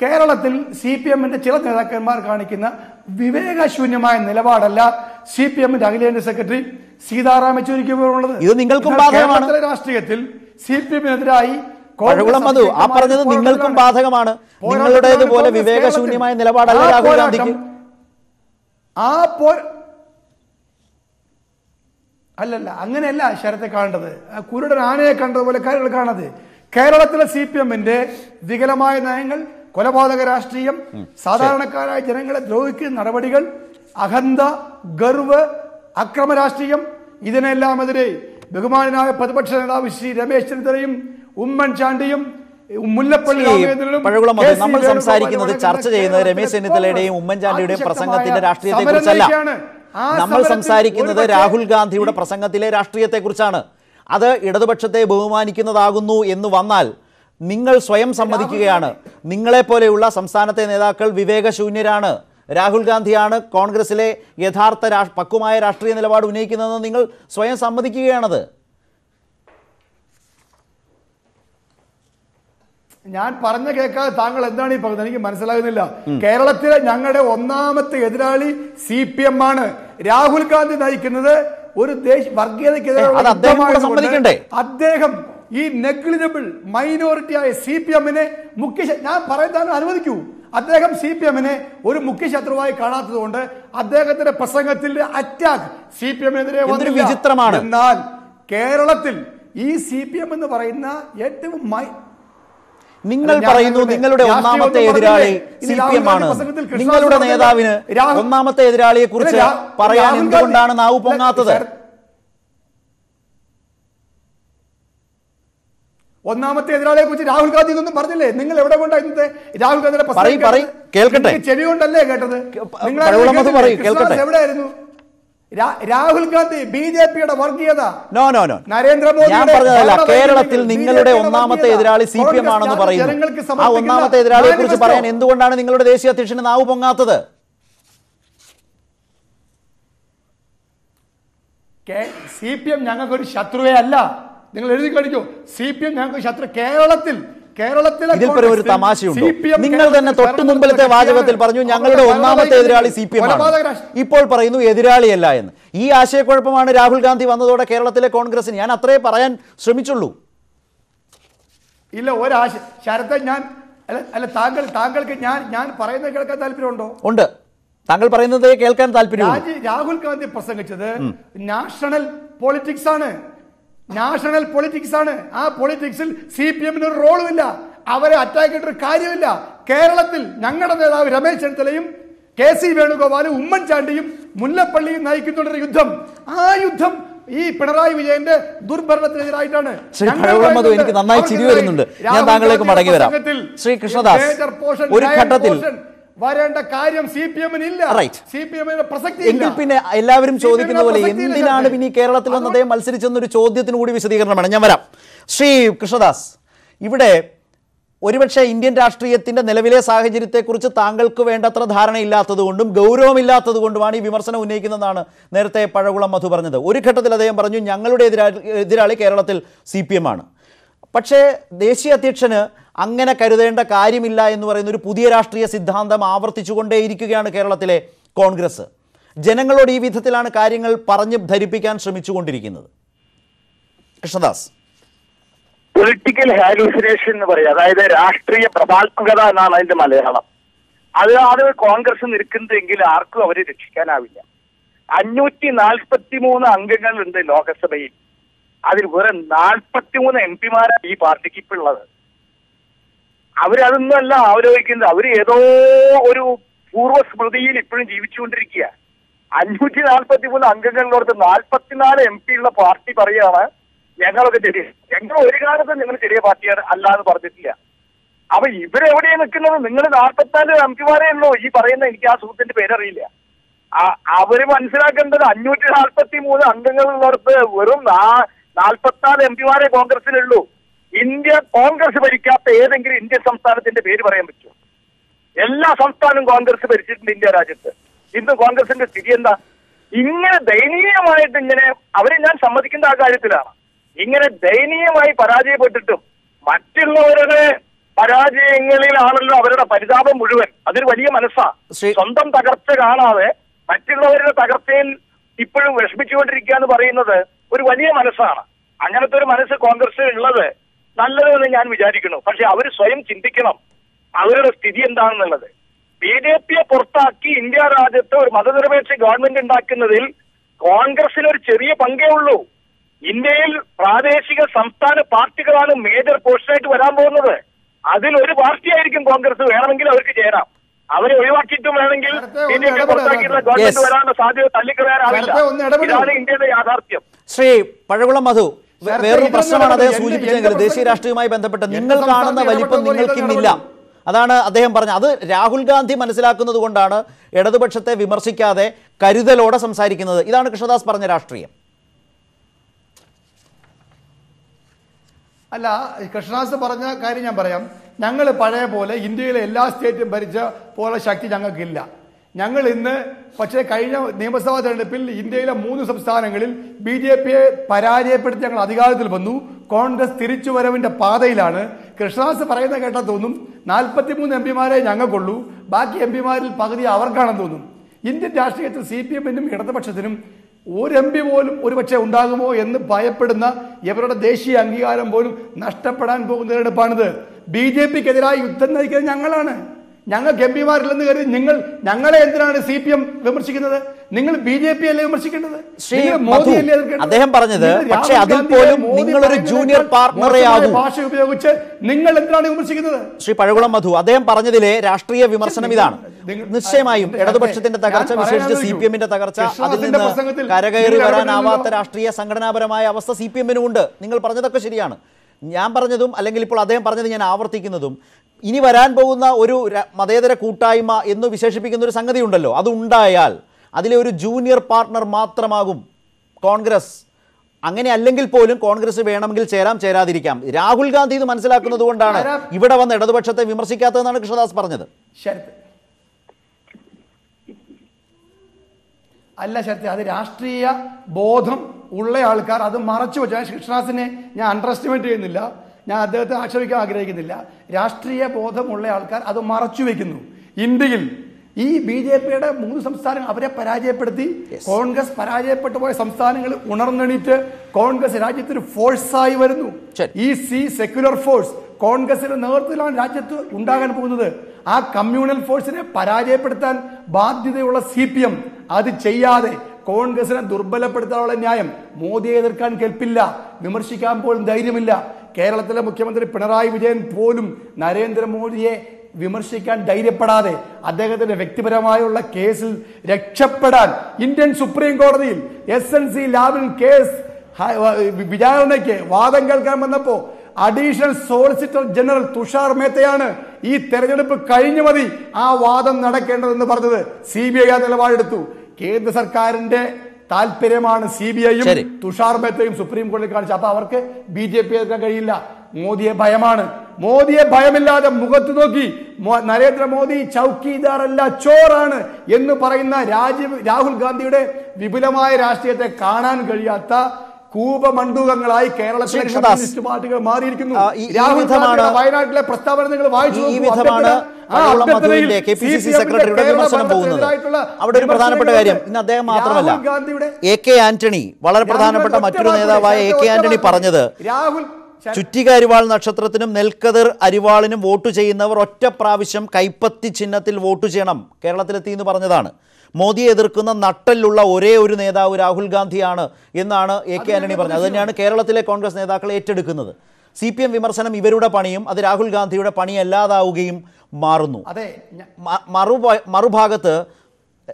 കേരളത്തിൽ സി പി എമ്മിന്റെ ചില നേതാക്കന്മാർ കാണിക്കുന്ന വിവേകശൂന്യമായ നിലപാടല്ല സി പി എമ്മിന്റെ അഖിലേന്ത്യാ സെക്രട്ടറി സീതാറാം യെച്ചൂരിക്ക് ഉള്ളത്. ഇത് നിങ്ങൾക്കും ബാധകമാണ്. രാഷ്ട്രീയത്തിൽ സി പി എമ്മിനെതിരായി പഴകുളം മധു ആ പറഞ്ഞത് നിങ്ങൾക്കും ബാധകമാണ്. നിങ്ങളുടേതുപോലെ വിവേകശൂന്യമായ നിലപാടല്ല രാഹുൽ ഗാന്ധിക്ക്. ആ പോ അല്ലല്ല അങ്ങനെയല്ല ശരത്തെ കാണേണ്ടത്. കുരുടൻ ആനയെ കണ്ടതുപോലെ കാര്യങ്ങൾ കാണത് കേരളത്തിലെ സി പി എമ്മിന്റെ വികലമായ നയങ്ങൾ കൊലപാതക രാഷ്ട്രീയം സാധാരണക്കാരായ ജനങ്ങളെ ദ്രോഹിക്കുന്ന നടപടികൾ അഹന്ത ഗർവ് അക്രമ രാഷ്ട്രീയം ഇതിനെല്ലാം എതിരെ ബഹുമാനായ പ്രതിപക്ഷ നേതാവ് ശ്രീ രമേശ് ചെന്നിത്തലയും ഉമ്മൻചാണ്ടിയും പഴകുളം. നമ്മൾ സംസാരിക്കുന്നത് ചർച്ച ചെയ്യുന്നത് രമേശ് ചെന്നിത്തലയുടെയും ഉമ്മൻചാണ്ടിയുടെയും പ്രസംഗത്തിന്റെ രാഷ്ട്രീയത്തെ കുറിച്ചല്ല നമ്മൾ സംസാരിക്കുന്നത് രാഹുൽ ഗാന്ധിയുടെ പ്രസംഗത്തിലെ രാഷ്ട്രീയത്തെ കുറിച്ചാണ് അത് ഇടതുപക്ഷത്തെ ബഹുമാനിക്കുന്നതാകുന്നു എന്ന് വന്നാൽ നിങ്ങൾ സ്വയം സമ്മതിക്കുകയാണ്. നിങ്ങളെ പോലെയുള്ള സംസ്ഥാനത്തെ നേതാക്കൾ വിവേകശൂന്യരാണ്. രാഹുൽ ഗാന്ധിയാണ് കോൺഗ്രസിലെ യഥാർത്ഥ രാഷ് പക്വമായ രാഷ്ട്രീയ നിലപാട് ഉന്നയിക്കുന്നതെന്ന് നിങ്ങൾ സ്വയം സമ്മതിക്കുകയാണത്. ഞാൻ പറഞ്ഞ കേൾക്കാതെ താങ്കൾ എന്താണ് ഈ പറഞ്ഞത്? എനിക്ക് മനസ്സിലാകുന്നില്ല. കേരളത്തിലെ ഞങ്ങളുടെ ഒന്നാമത്തെ എതിരാളി സി പി എം ആണ്. രാഹുൽ ഗാന്ധി നയിക്കുന്നത് ഒരു ദേശ വർഗീയതയ്ക്കെതിരെ അദ്ദേഹം ഈ നെഗ്ലിജബിൾ മൈനോറിറ്റിയായ സി പി എമ്മിനെ മുഖ്യ ഞാൻ പറയാൻ അനുവദിക്കൂ. അദ്ദേഹം സി പി എമ്മിനെ ഒരു മുഖ്യ ശത്രുവായി കാണാത്തത് കൊണ്ട് അദ്ദേഹത്തിന്റെ പ്രസംഗത്തിൽ അറ്റാക്ക് സി പി എമ്മിനെതിരെ വിചിത്രമാണ്. എന്നാൽ കേരളത്തിൽ ഈ സി പി എം എന്ന് പറയുന്ന ഏറ്റവും നിങ്ങൾ പറയുന്നു നിങ്ങളുടെ ഒന്നാമത്തെ ഒന്നും എതിരാളി സി പി എം ആണ്. നിങ്ങളുടെ? നേതാവിന് ഒന്നാമത്തെ എതിരാളിയെ കുറിച്ച് പറയാൻ എന്തുകൊണ്ടാണ് നാവ് പൊങ്ങാത്തത്? ഒന്നാമത്തെ എതിരാളിയെ കുറിച്ച് രാഹുൽ ഗാന്ധി ഒന്നും പറഞ്ഞില്ലേ? നിങ്ങൾ എവിടെ കൊണ്ടാണ് ഇന്നത്തെ രാഹുൽ ഗാന്ധിയുടെ? കേൾക്കട്ടെ. ചെവി കൊണ്ടല്ലേ കേട്ടത്? നിങ്ങൾ എവിടെയായിരുന്നു? രാഹുൽ ഗാന്ധി ബി ജെ പിയുടെ വർഗീയത. No no no. നരേന്ദ്രമോദി ഞാൻ പറഞ്ഞതല്ല കേരളത്തിൽ നിങ്ങളുടെ ഒന്നാമത്തെ എതിരാളി സി പി എം ആണെന്ന് പറയുന്നു. ആ ഒന്നാമത്തെ എതിരാളിയെ കുറിച്ച് പറയാൻ എന്തുകൊണ്ടാണ് നിങ്ങളുടെ ദേശീയ അധ്യക്ഷന് നാവ് പൊങ്ങാത്തത്? സി പി എം ഞങ്ങൾക്കൊരു ശത്രുവേ അല്ല. നിങ്ങൾ എഴുതി കാണിക്കൂ. സി പി എം ഞങ്ങൾക്ക് ശത്രു കേരളത്തിൽ കേരളത്തിലെ ഇതിൽ പരം ഒരു തമാശയുണ്ട്. നിങ്ങൾ തന്നെ തൊട്ടു മുമ്പിലത്തെ വാചകത്തിൽ പറഞ്ഞു ഞങ്ങളുടെ ഒന്നാമത്തെ എതിരാളി സി പി എം ഇപ്പോൾ പറയുന്നു എതിരാളിയല്ല എന്ന്. ഈ ആശയക്കുഴപ്പമാണ് രാഹുൽ ഗാന്ധി വന്നതോടെ കേരളത്തിലെ കോൺഗ്രസിന് ഞാൻ അത്രേ പറയാൻ ശ്രമിച്ചുള്ളൂ. ഇല്ല ഒരാശ ശരത്തെ ഞാൻ അല്ല അല്ല താങ്കൾ താങ്കൾക്ക് ഞാൻ ഞാൻ പറയുന്നത് കേൾക്കാൻ താല്പര്യമുണ്ടോ? ഉണ്ട്. താങ്കൾ പറയുന്നത് കേൾക്കാൻ താല്പര്യം രാഹുൽ ഗാന്ധി പ്രസംഗിച്ചത് നാഷണൽ പോളിറ്റിക്സ് ആണ്. നാഷണൽ പൊളിറ്റിക്സ് ആണ്. ആ പൊളിറ്റിക്സിൽ സി പി എമ്മിന് ഒരു റോളും ഇല്ല അവരെ അറ്റാക്ക് ചെയ്തിട്ട് ഒരു കാര്യമില്ല. കേരളത്തിൽ ഞങ്ങളുടെ നേതാവ് രമേശ് ചെന്നിത്തലയും കെ സി വേണുഗോപാലും ഉമ്മൻചാണ്ടിയും മുല്ലപ്പള്ളിയും നയിക്കുന്നുണ്ടൊരു യുദ്ധം. ആ യുദ്ധം ഈ പിണറായി വിജയന്റെ ദുർഭരണത്തിനെതിരായിട്ടാണ്. എനിക്ക് നന്നായി ചിരി വരുന്നുണ്ട്. ഞാൻ താങ്കളിലേക്ക് മടങ്ങി വരാം. ശ്രീ കൃഷ്ണദാസ്, ഒരു ഘട്ടത്തിൽ വരേണ്ട കാര്യം സി പി എമ്മിന് ഇല്ല സി പി എമ്മിന് പ്രസക്തി എങ്കിൽ പിന്നെ എല്ലാവരും ചോദിക്കുന്ന പോലെ എന്തിനാണ്. പിന്നെ കേരളത്തിൽ വന്ന് അദ്ദേഹം മത്സരിച്ചെന്നൊരു ചോദ്യത്തിന് കൂടി വിശദീകരണമാണ്. ഞാൻ വരാം. ശ്രീ കൃഷ്ണദാസ് ഇവിടെ ഒരുപക്ഷെ ഇന്ത്യൻ രാഷ്ട്രീയത്തിന്റെ നിലവിലെ സാഹചര്യത്തെക്കുറിച്ച് താങ്കൾക്ക് വേണ്ടത്ര ധാരണയില്ലാത്തതുകൊണ്ടും കൊണ്ടും ഗൗരവമില്ലാത്തത് കൊണ്ടുമാണ് ഈ വിമർശനം ഉന്നയിക്കുന്നതെന്നാണ് നേരത്തെ പഴകുളം മധു പറഞ്ഞത്. ഒരു ഘട്ടത്തിൽ അദ്ദേഹം പറഞ്ഞു ഞങ്ങളുടെ എതിരാളി എതിരാളി കേരളത്തിൽ സി പി എം ആണ്. പക്ഷേ ദേശീയ അധ്യക്ഷന് അങ്ങനെ കരുതേണ്ട കാര്യമില്ല എന്ന് പറയുന്ന ഒരു പുതിയ രാഷ്ട്രീയ സിദ്ധാന്തം ആവർത്തിച്ചുകൊണ്ടേയിരിക്കുകയാണ് കേരളത്തിലെ കോൺഗ്രസ്. ജനങ്ങളോട് ഈ വിധത്തിലാണ് കാര്യങ്ങൾ പറഞ്ഞ് ധരിപ്പിക്കാൻ ശ്രമിച്ചുകൊണ്ടിരിക്കുന്നത്. കൃഷ്ണദാസ്. പൊളിറ്റിക്കൽ ഹാലൂസിനേഷൻ എന്ന് പറയുക അതായത് രാഷ്ട്രീയ പ്രഭാത്മകത എന്നാണ് അതിന്റെ മലയാളം. അത് അത് കോൺഗ്രസ് നിൽക്കുന്നതെങ്കിൽ ആർക്കും അവരെ രക്ഷിക്കാനാവില്ല. അഞ്ഞൂറ്റി നാൽപ്പത്തി മൂന്ന് അംഗങ്ങളുണ്ട് ലോകസഭയിൽ. അതിൽ വെറും നാൽപ്പത്തി മൂന്ന് എം പിമാരാണ് ഈ പാർട്ടിക്ക് ഉള്ളത്. അവരതൊന്നുമല്ല ആലോചിക്കുന്നത്. അവർ ഏതോ ഒരു പൂർവ സ്മൃതിയിൽ ഇപ്പോഴും ജീവിച്ചുകൊണ്ടിരിക്കുക. അഞ്ഞൂറ്റി നാൽപ്പത്തി മൂന്ന് അംഗങ്ങളിലോടത്ത് നാൽപ്പത്തിനാല് എം പി ഉള്ള പാർട്ടി പറയാണ് ഞങ്ങളൊക്കെ ചെറിയ ഞങ്ങൾ ഒരു കാലത്ത് നിങ്ങൾ ചെറിയ പാർട്ടിയാണ് അല്ല പറഞ്ഞിട്ടില്ല. അപ്പൊ ഇവരെവിടെയാണ് നിൽക്കുന്നത്? നിങ്ങൾ നാൽപ്പത്തിനാല് എം പിമാരെ ഉള്ളൂ. ഈ പറയുന്ന എനിക്ക് ആ സുഹൃത്തിന്റെ പേരറിയില്ല. അവർ മനസ്സിലാക്കേണ്ടത് അഞ്ഞൂറ്റി നാൽപ്പത്തി മൂന്ന് അംഗങ്ങളുള്ളിടത്ത് വെറും നാൽപ്പത്തിനാല് എം പിമാരെ കോൺഗ്രസിലുള്ളൂ ഇന്ത്യ കോൺഗ്രസ് ഭരിക്കാത്ത ഏതെങ്കിലും ഇന്ത്യൻ സംസ്ഥാനത്തിന്റെ പേര് പറയാൻ പറ്റുമോ? എല്ലാ സംസ്ഥാനവും കോൺഗ്രസ് ഭരിച്ചിട്ടുണ്ട് ഇന്ത്യ രാജ്യത്ത്. ഇന്ന് കോൺഗ്രസിന്റെ സ്ഥിതി എന്താ? ഇങ്ങനെ ദയനീയമായിട്ട് ഇങ്ങനെ അവരെ ഞാൻ സമ്മതിക്കേണ്ട ആ കാര്യത്തിലാണ്. ഇങ്ങനെ ദയനീയമായി പരാജയപ്പെട്ടിട്ടും മറ്റുള്ളവരുടെ പരാജയങ്ങളിലാണല്ലോ അവരുടെ പരിതാപം മുഴുവൻ. അതൊരു വലിയ മനസ്സാ. സ്വന്തം തകർച്ച കാണാതെ മറ്റുള്ളവരുടെ തകർച്ചയിൽ ഇപ്പോഴും വിഷമിച്ചുകൊണ്ടിരിക്കുക എന്ന് പറയുന്നത് ഒരു വലിയ മനസ്സാണ്. അങ്ങനത്തെ ഒരു മനസ്സ് കോൺഗ്രസ് ഉള്ളത് നല്ലതെന്ന് ഞാൻ വിചാരിക്കുന്നു. പക്ഷെ അവർ സ്വയം ചിന്തിക്കണം അവരുടെ സ്ഥിതി എന്താണെന്നുള്ളത്. ബി ജെ പിയെ പുറത്താക്കി ഇന്ത്യ രാജ്യത്ത് ഒരു മതനിരപേക്ഷ ഗവൺമെന്റ് ഉണ്ടാക്കുന്നതിൽ കോൺഗ്രസിന് ഒരു ചെറിയ പങ്കേ ഉള്ളൂ. ഇന്ത്യയിൽ പ്രാദേശിക സംസ്ഥാന പാർട്ടികളാണ് മേജർ പോർഷനായിട്ട് വരാൻ പോകുന്നത്. അതിൽ ഒരു പാർട്ടിയായിരിക്കും കോൺഗ്രസ്. വേണമെങ്കിൽ അവർക്ക് ചേരാം. അവരെ ഒഴിവാക്കിയിട്ടും വേണമെങ്കിൽ ബി ജെ പി. പുറത്താക്കിയിട്ടുള്ള ഗവൺമെന്റ് വരാനുള്ള സാധ്യത തള്ളിക്കളയാനാവില്ല. ഇതാണ് ഇന്ത്യയുടെ യാഥാർത്ഥ്യം. ശ്രീ പഴകുളം മധു വേറൊരു പ്രശ്നമാണ് അദ്ദേഹം സൂചിപ്പിച്ചെങ്കിൽ ദേശീയ രാഷ്ട്രീയവുമായി ബന്ധപ്പെട്ട് നിങ്ങൾ കാണുന്ന വലിപ്പം ഇടപെട്ട പോലെ നിങ്ങൾക്ക് ഇതൊന്നും ഇന്നില്ല അതാണ് അദ്ദേഹം പറഞ്ഞത്. അത് രാഹുൽ ഗാന്ധി മനസ്സിലാക്കുന്നത് കൊണ്ടാണ് ഇടതുപക്ഷത്തെ വിമർശിക്കാതെ കരുതലോടെ സംസാരിക്കുന്നത്. ഇതാണ് കൃഷ്ണദാസ് പറഞ്ഞ രാഷ്ട്രീയം. അല്ല കൃഷ്ണദാസ് പറഞ്ഞ കാര്യം ഞാൻ പറയാം. ഞങ്ങൾ പഴയ പോലെ ഇന്ത്യയിലെ എല്ലാ സ്റ്റേറ്റും ഭരിച്ച പോലെ ശക്തി ഞങ്ങൾക്കില്ല. ഞങ്ങൾ ഇന്ന് പക്ഷേ കഴിഞ്ഞ നിയമസഭാ തെരഞ്ഞെടുപ്പിൽ ഇന്ത്യയിലെ മൂന്ന് സംസ്ഥാനങ്ങളിൽ ബി ജെ പിയെ പരാജയപ്പെടുത്തി ഞങ്ങൾ അധികാരത്തിൽ വന്നു. കോൺഗ്രസ് തിരിച്ചുവരവിന്റെ പാതയിലാണ്. കൃഷ്ണദാസ് പറയുന്ന കേട്ടാൽ തോന്നും നാൽപ്പത്തിമൂന്ന് എം പിമാരെ ഞങ്ങൾക്കുള്ളൂ. ബാക്കി എം പിമാരിൽ പകുതി അവർക്കാണെന്ന് തോന്നും. ഇന്ത്യൻ രാഷ്ട്രീയത്തിൽ സി പി എമ്മിനും ഇടതുപക്ഷത്തിനും ഒരു എം പി പോലും ഒരുപക്ഷെ ഉണ്ടാകുമോ എന്ന് ഭയപ്പെടുന്ന ഇവരുടെ ദേശീയ അംഗീകാരം പോലും നഷ്ടപ്പെടാൻ പോകുന്ന തെരഞ്ഞെടുപ്പാണിത്. ബി ജെ പിക്കെതിരായി യുദ്ധം നയിക്കുന്നത് ഞങ്ങളാണ്. ഞങ്ങൾക്ക് എം പിമാരില്ലെന്ന് കരുതി നിങ്ങൾ ഞങ്ങളെ എന്തിനാണ് സി പി എം വിമർശിക്കുന്നത്? നിങ്ങൾ ബി ജെ പി അല്ലേ വിമർശിക്കേണ്ടത്? അദ്ദേഹം പറഞ്ഞത്, പക്ഷേ അതിൽ പോലും നിങ്ങളൊരു ജൂനിയർ പാർട്ണറെ ഭാഷ ഉപയോഗിച്ച് നിങ്ങൾ എന്തിനാണ് വിമർശിക്കുന്നത്? ശ്രീ പഴകുളം മധു അദ്ദേഹം പറഞ്ഞതിലെ രാഷ്ട്രീയ വിമർശനം ഇതാണ്. നിശ്ചയമായും ഇടതുപക്ഷത്തിന്റെ തകർച്ച വിശേഷിച്ച് സി പി എമ്മിന്റെ തകർച്ച അതിൽ നിന്ന് കരകയറി വരാനാവാത്ത. രാഷ്ട്രീയ സംഘടനാപരമായ അവസ്ഥ സി പി എമ്മിനും ഉണ്ട് നിങ്ങൾ പറഞ്ഞതൊക്കെ ശരിയാണ്. ഞാൻ പറഞ്ഞതും അല്ലെങ്കിൽ ഇപ്പോൾ അദ്ദേഹം പറഞ്ഞത് ഞാൻ ആവർത്തിക്കുന്നതും ഇനി വരാൻ പോകുന്ന ഒരു മതേതര കൂട്ടായ്മ എന്ന് വിശേഷിപ്പിക്കുന്ന ഒരു സംഗതി ഉണ്ടല്ലോ അത് ഉണ്ടായാൽ അതിലെ ഒരു ജൂനിയർ പാർട്ട്ണർ മാത്രമാകും കോൺഗ്രസ്. അങ്ങനെ അല്ലെങ്കിൽ പോലും കോൺഗ്രസ് വേണമെങ്കിൽ ചേരാം ചേരാതിരിക്കാം. രാഹുൽ ഗാന്ധി ഇത് മനസ്സിലാക്കുന്നത് കൊണ്ടാണ് ഇവിടെ വന്ന് ഇടതുപക്ഷത്തെ വിമർശിക്കാത്തതെന്നാണ് കൃഷ്ണദാസ് പറഞ്ഞത്. അല്ല ശരത്ത് അത് രാഷ്ട്രീയ ബോധം ഉള്ള ആൾക്കാർ അത് മറച്ചു വെച്ചാൽ കൃഷ്ണദാസിനെ ഞാൻ അണ്ടർ എസ്റ്റിമേറ്റ് ചെയ്യുന്നില്ല. ഞാൻ അദ്ദേഹത്തെ ആക്ഷേപിക്കാൻ ആഗ്രഹിക്കുന്നില്ല. രാഷ്ട്രീയ ബോധമുള്ള ആൾക്കാർ അത് മറച്ചു വെക്കുന്നു. ഇന്ത്യയിൽ ഈ ബി ജെ പിയുടെ മൂന്ന് സംസ്ഥാനങ്ങൾ അവരെ പരാജയപ്പെടുത്തി. കോൺഗ്രസ് പരാജയപ്പെട്ടു പോയ സംസ്ഥാനങ്ങൾ ഉണർന്നെണീറ്റ് കോൺഗ്രസ് രാജ്യത്തിന് ഫോഴ്സായി വരുന്നു. ഈ സി സെക്യുലർ ഫോഴ്സ് കോൺഗ്രസിന്റെ നേതൃത്വത്തിലാണ് രാജ്യത്ത് ഉണ്ടാകാൻ പോകുന്നത്. ആ കമ്മ്യൂണൽ ഫോഴ്സിനെ പരാജയപ്പെടുത്താൻ ബാധ്യതയുള്ള സി പി എം അത് ചെയ്യാതെ കോൺഗ്രസിനെ ദുർബലപ്പെടുത്താനുള്ള ന്യായം മോദിയെ എതിർക്കാൻ കേൾപ്പില്ല വിമർശിക്കാൻ പോലും ധൈര്യമില്ല. കേരളത്തിലെ മുഖ്യമന്ത്രി പിണറായി വിജയൻ പോലും നരേന്ദ്രമോദിയെ വിമർശിക്കാൻ ധൈര്യപ്പെടാതെ അദ്ദേഹത്തിന്റെ വ്യക്തിപരമായുള്ള കേസിൽ രക്ഷപ്പെടാൻ ഇന്ത്യൻ സുപ്രീം കോടതിയിൽ എസ് എൻ സി ലാബിൽ കേസ് വിചാരണയ്ക്ക് വാദം കേൾക്കാൻ വന്നപ്പോ അഡീഷണൽ സോളിസിറ്റർ ജനറൽ തുഷാർ മേത്തയാണ് ഈ തെരഞ്ഞെടുപ്പ് കഴിഞ്ഞു മതി ആ വാദം നടക്കേണ്ടതെന്ന് പറഞ്ഞത് സി ബി ഐ ആ നിലപാടെടുത്തു. കേന്ദ്ര സർക്കാരിന്റെ താല്പര്യമാണ് സി ബി ഐയും തുഷാർ മേത്തയും സുപ്രീം കോടതി കാണിച്ചു. അപ്പൊ അവർക്ക് ബി ജെ പി എതിർക്കാൻ കഴിയില്ല. മോദിയെ ഭയമാണ്. മോദിയെ ഭയമില്ലാതെ മുഖത്ത് നോക്കി നരേന്ദ്രമോദി അല്ല ചോറാണ് എന്ന് പറയുന്ന രാജീവ് രാഹുൽ ഗാന്ധിയുടെ വിപുലമായ രാഷ്ട്രീയത്തെ കാണാൻ കഴിയാത്ത കൂപമണ്ഡൂകങ്ങളായി കേരളത്തിലെ കമ്മ്യൂണിസ്റ്റ് പാർട്ടികൾ മാറിയിരിക്കുന്നു. രാഹുൽ വയനാട്ടിലെ പ്രസ്താവന നിങ്ങൾ വായിച്ചു സെക്രട്ടറിയുടെ വിമർശനം പോകുന്നത്. അവിടെ ഒരു പ്രധാനപ്പെട്ട കാര്യം. ഇന്ന് അദ്ദേഹം മാത്രമല്ല. എ കെ ആന്റണി വളരെ പ്രധാനപ്പെട്ട മറ്റൊരു നേതാവായ എ കെ ആന്റണി പറഞ്ഞത് രാഹുൽ ചുറ്റിക അരിവാൾ നക്ഷത്രത്തിനും നെൽക്കതിർ അരിവാളിനും വോട്ട് ചെയ്യുന്നവർ ഒറ്റ പ്രാവശ്യം കൈപ്പത്തി ചിഹ്നത്തിൽ വോട്ട് ചെയ്യണം. കേരളത്തിലെത്തി എന്ന് പറഞ്ഞതാണ്. മോദിയെ എതിർക്കുന്ന നട്ടലുള്ള ഒരേ ഒരു നേതാവ് രാഹുൽ ഗാന്ധിയാണ് എന്നാണ് എ കെ ആന്റണി പറഞ്ഞത്. അതുതന്നെയാണ് കേരളത്തിലെ കോൺഗ്രസ് നേതാക്കൾ ഏറ്റെടുക്കുന്നത്. സി പി എം വിമർശനം ഇവരുടെ പണിയും അത് രാഹുൽ ഗാന്ധിയുടെ പണിയല്ലാതാവുകയും മാറുന്നു. അതെ മറുഭാഗത്ത്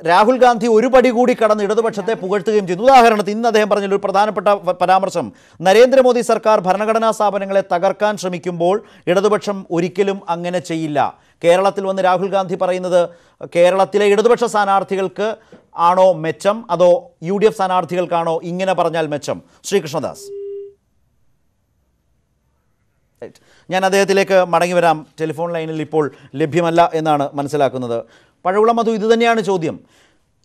രാഹുൽ ഗാന്ധി ഒരു പടി കൂടി കടന്ന് ഇടതുപക്ഷത്തെ പുകഴ്ത്തുകയും ചെയ്യുന്നു ഉദാഹരണത്തിന് ഇന്ന് അദ്ദേഹം പറഞ്ഞ ഒരു പ്രധാനപ്പെട്ട പരാമർശം. നരേന്ദ്രമോദി സർക്കാർ ഭരണഘടനാ സ്ഥാപനങ്ങളെ തകർക്കാൻ ശ്രമിക്കുമ്പോൾ ഇടതുപക്ഷം ഒരിക്കലും അങ്ങനെ ചെയ്യില്ല. കേരളത്തിൽ വന്ന് രാഹുൽ ഗാന്ധി പറയുന്നത് കേരളത്തിലെ ഇടതുപക്ഷ സ്ഥാനാർത്ഥികൾക്ക് ആണോ മെച്ചം? അതോ യു ഡി എഫ് സ്ഥാനാർത്ഥികൾക്കാണോ ഇങ്ങനെ പറഞ്ഞാൽ മെച്ചം? ശ്രീകൃഷ്ണദാസ്. ഞാൻ അദ്ദേഹത്തിലേക്ക് മടങ്ങി വരാം. ടെലിഫോൺ ലൈനിൽ ഇപ്പോൾ ലഭ്യമല്ല എന്നാണ് മനസ്സിലാക്കുന്നത്. പഴകുളം മധു ഇതുതന്നെയാണ് ചോദ്യം.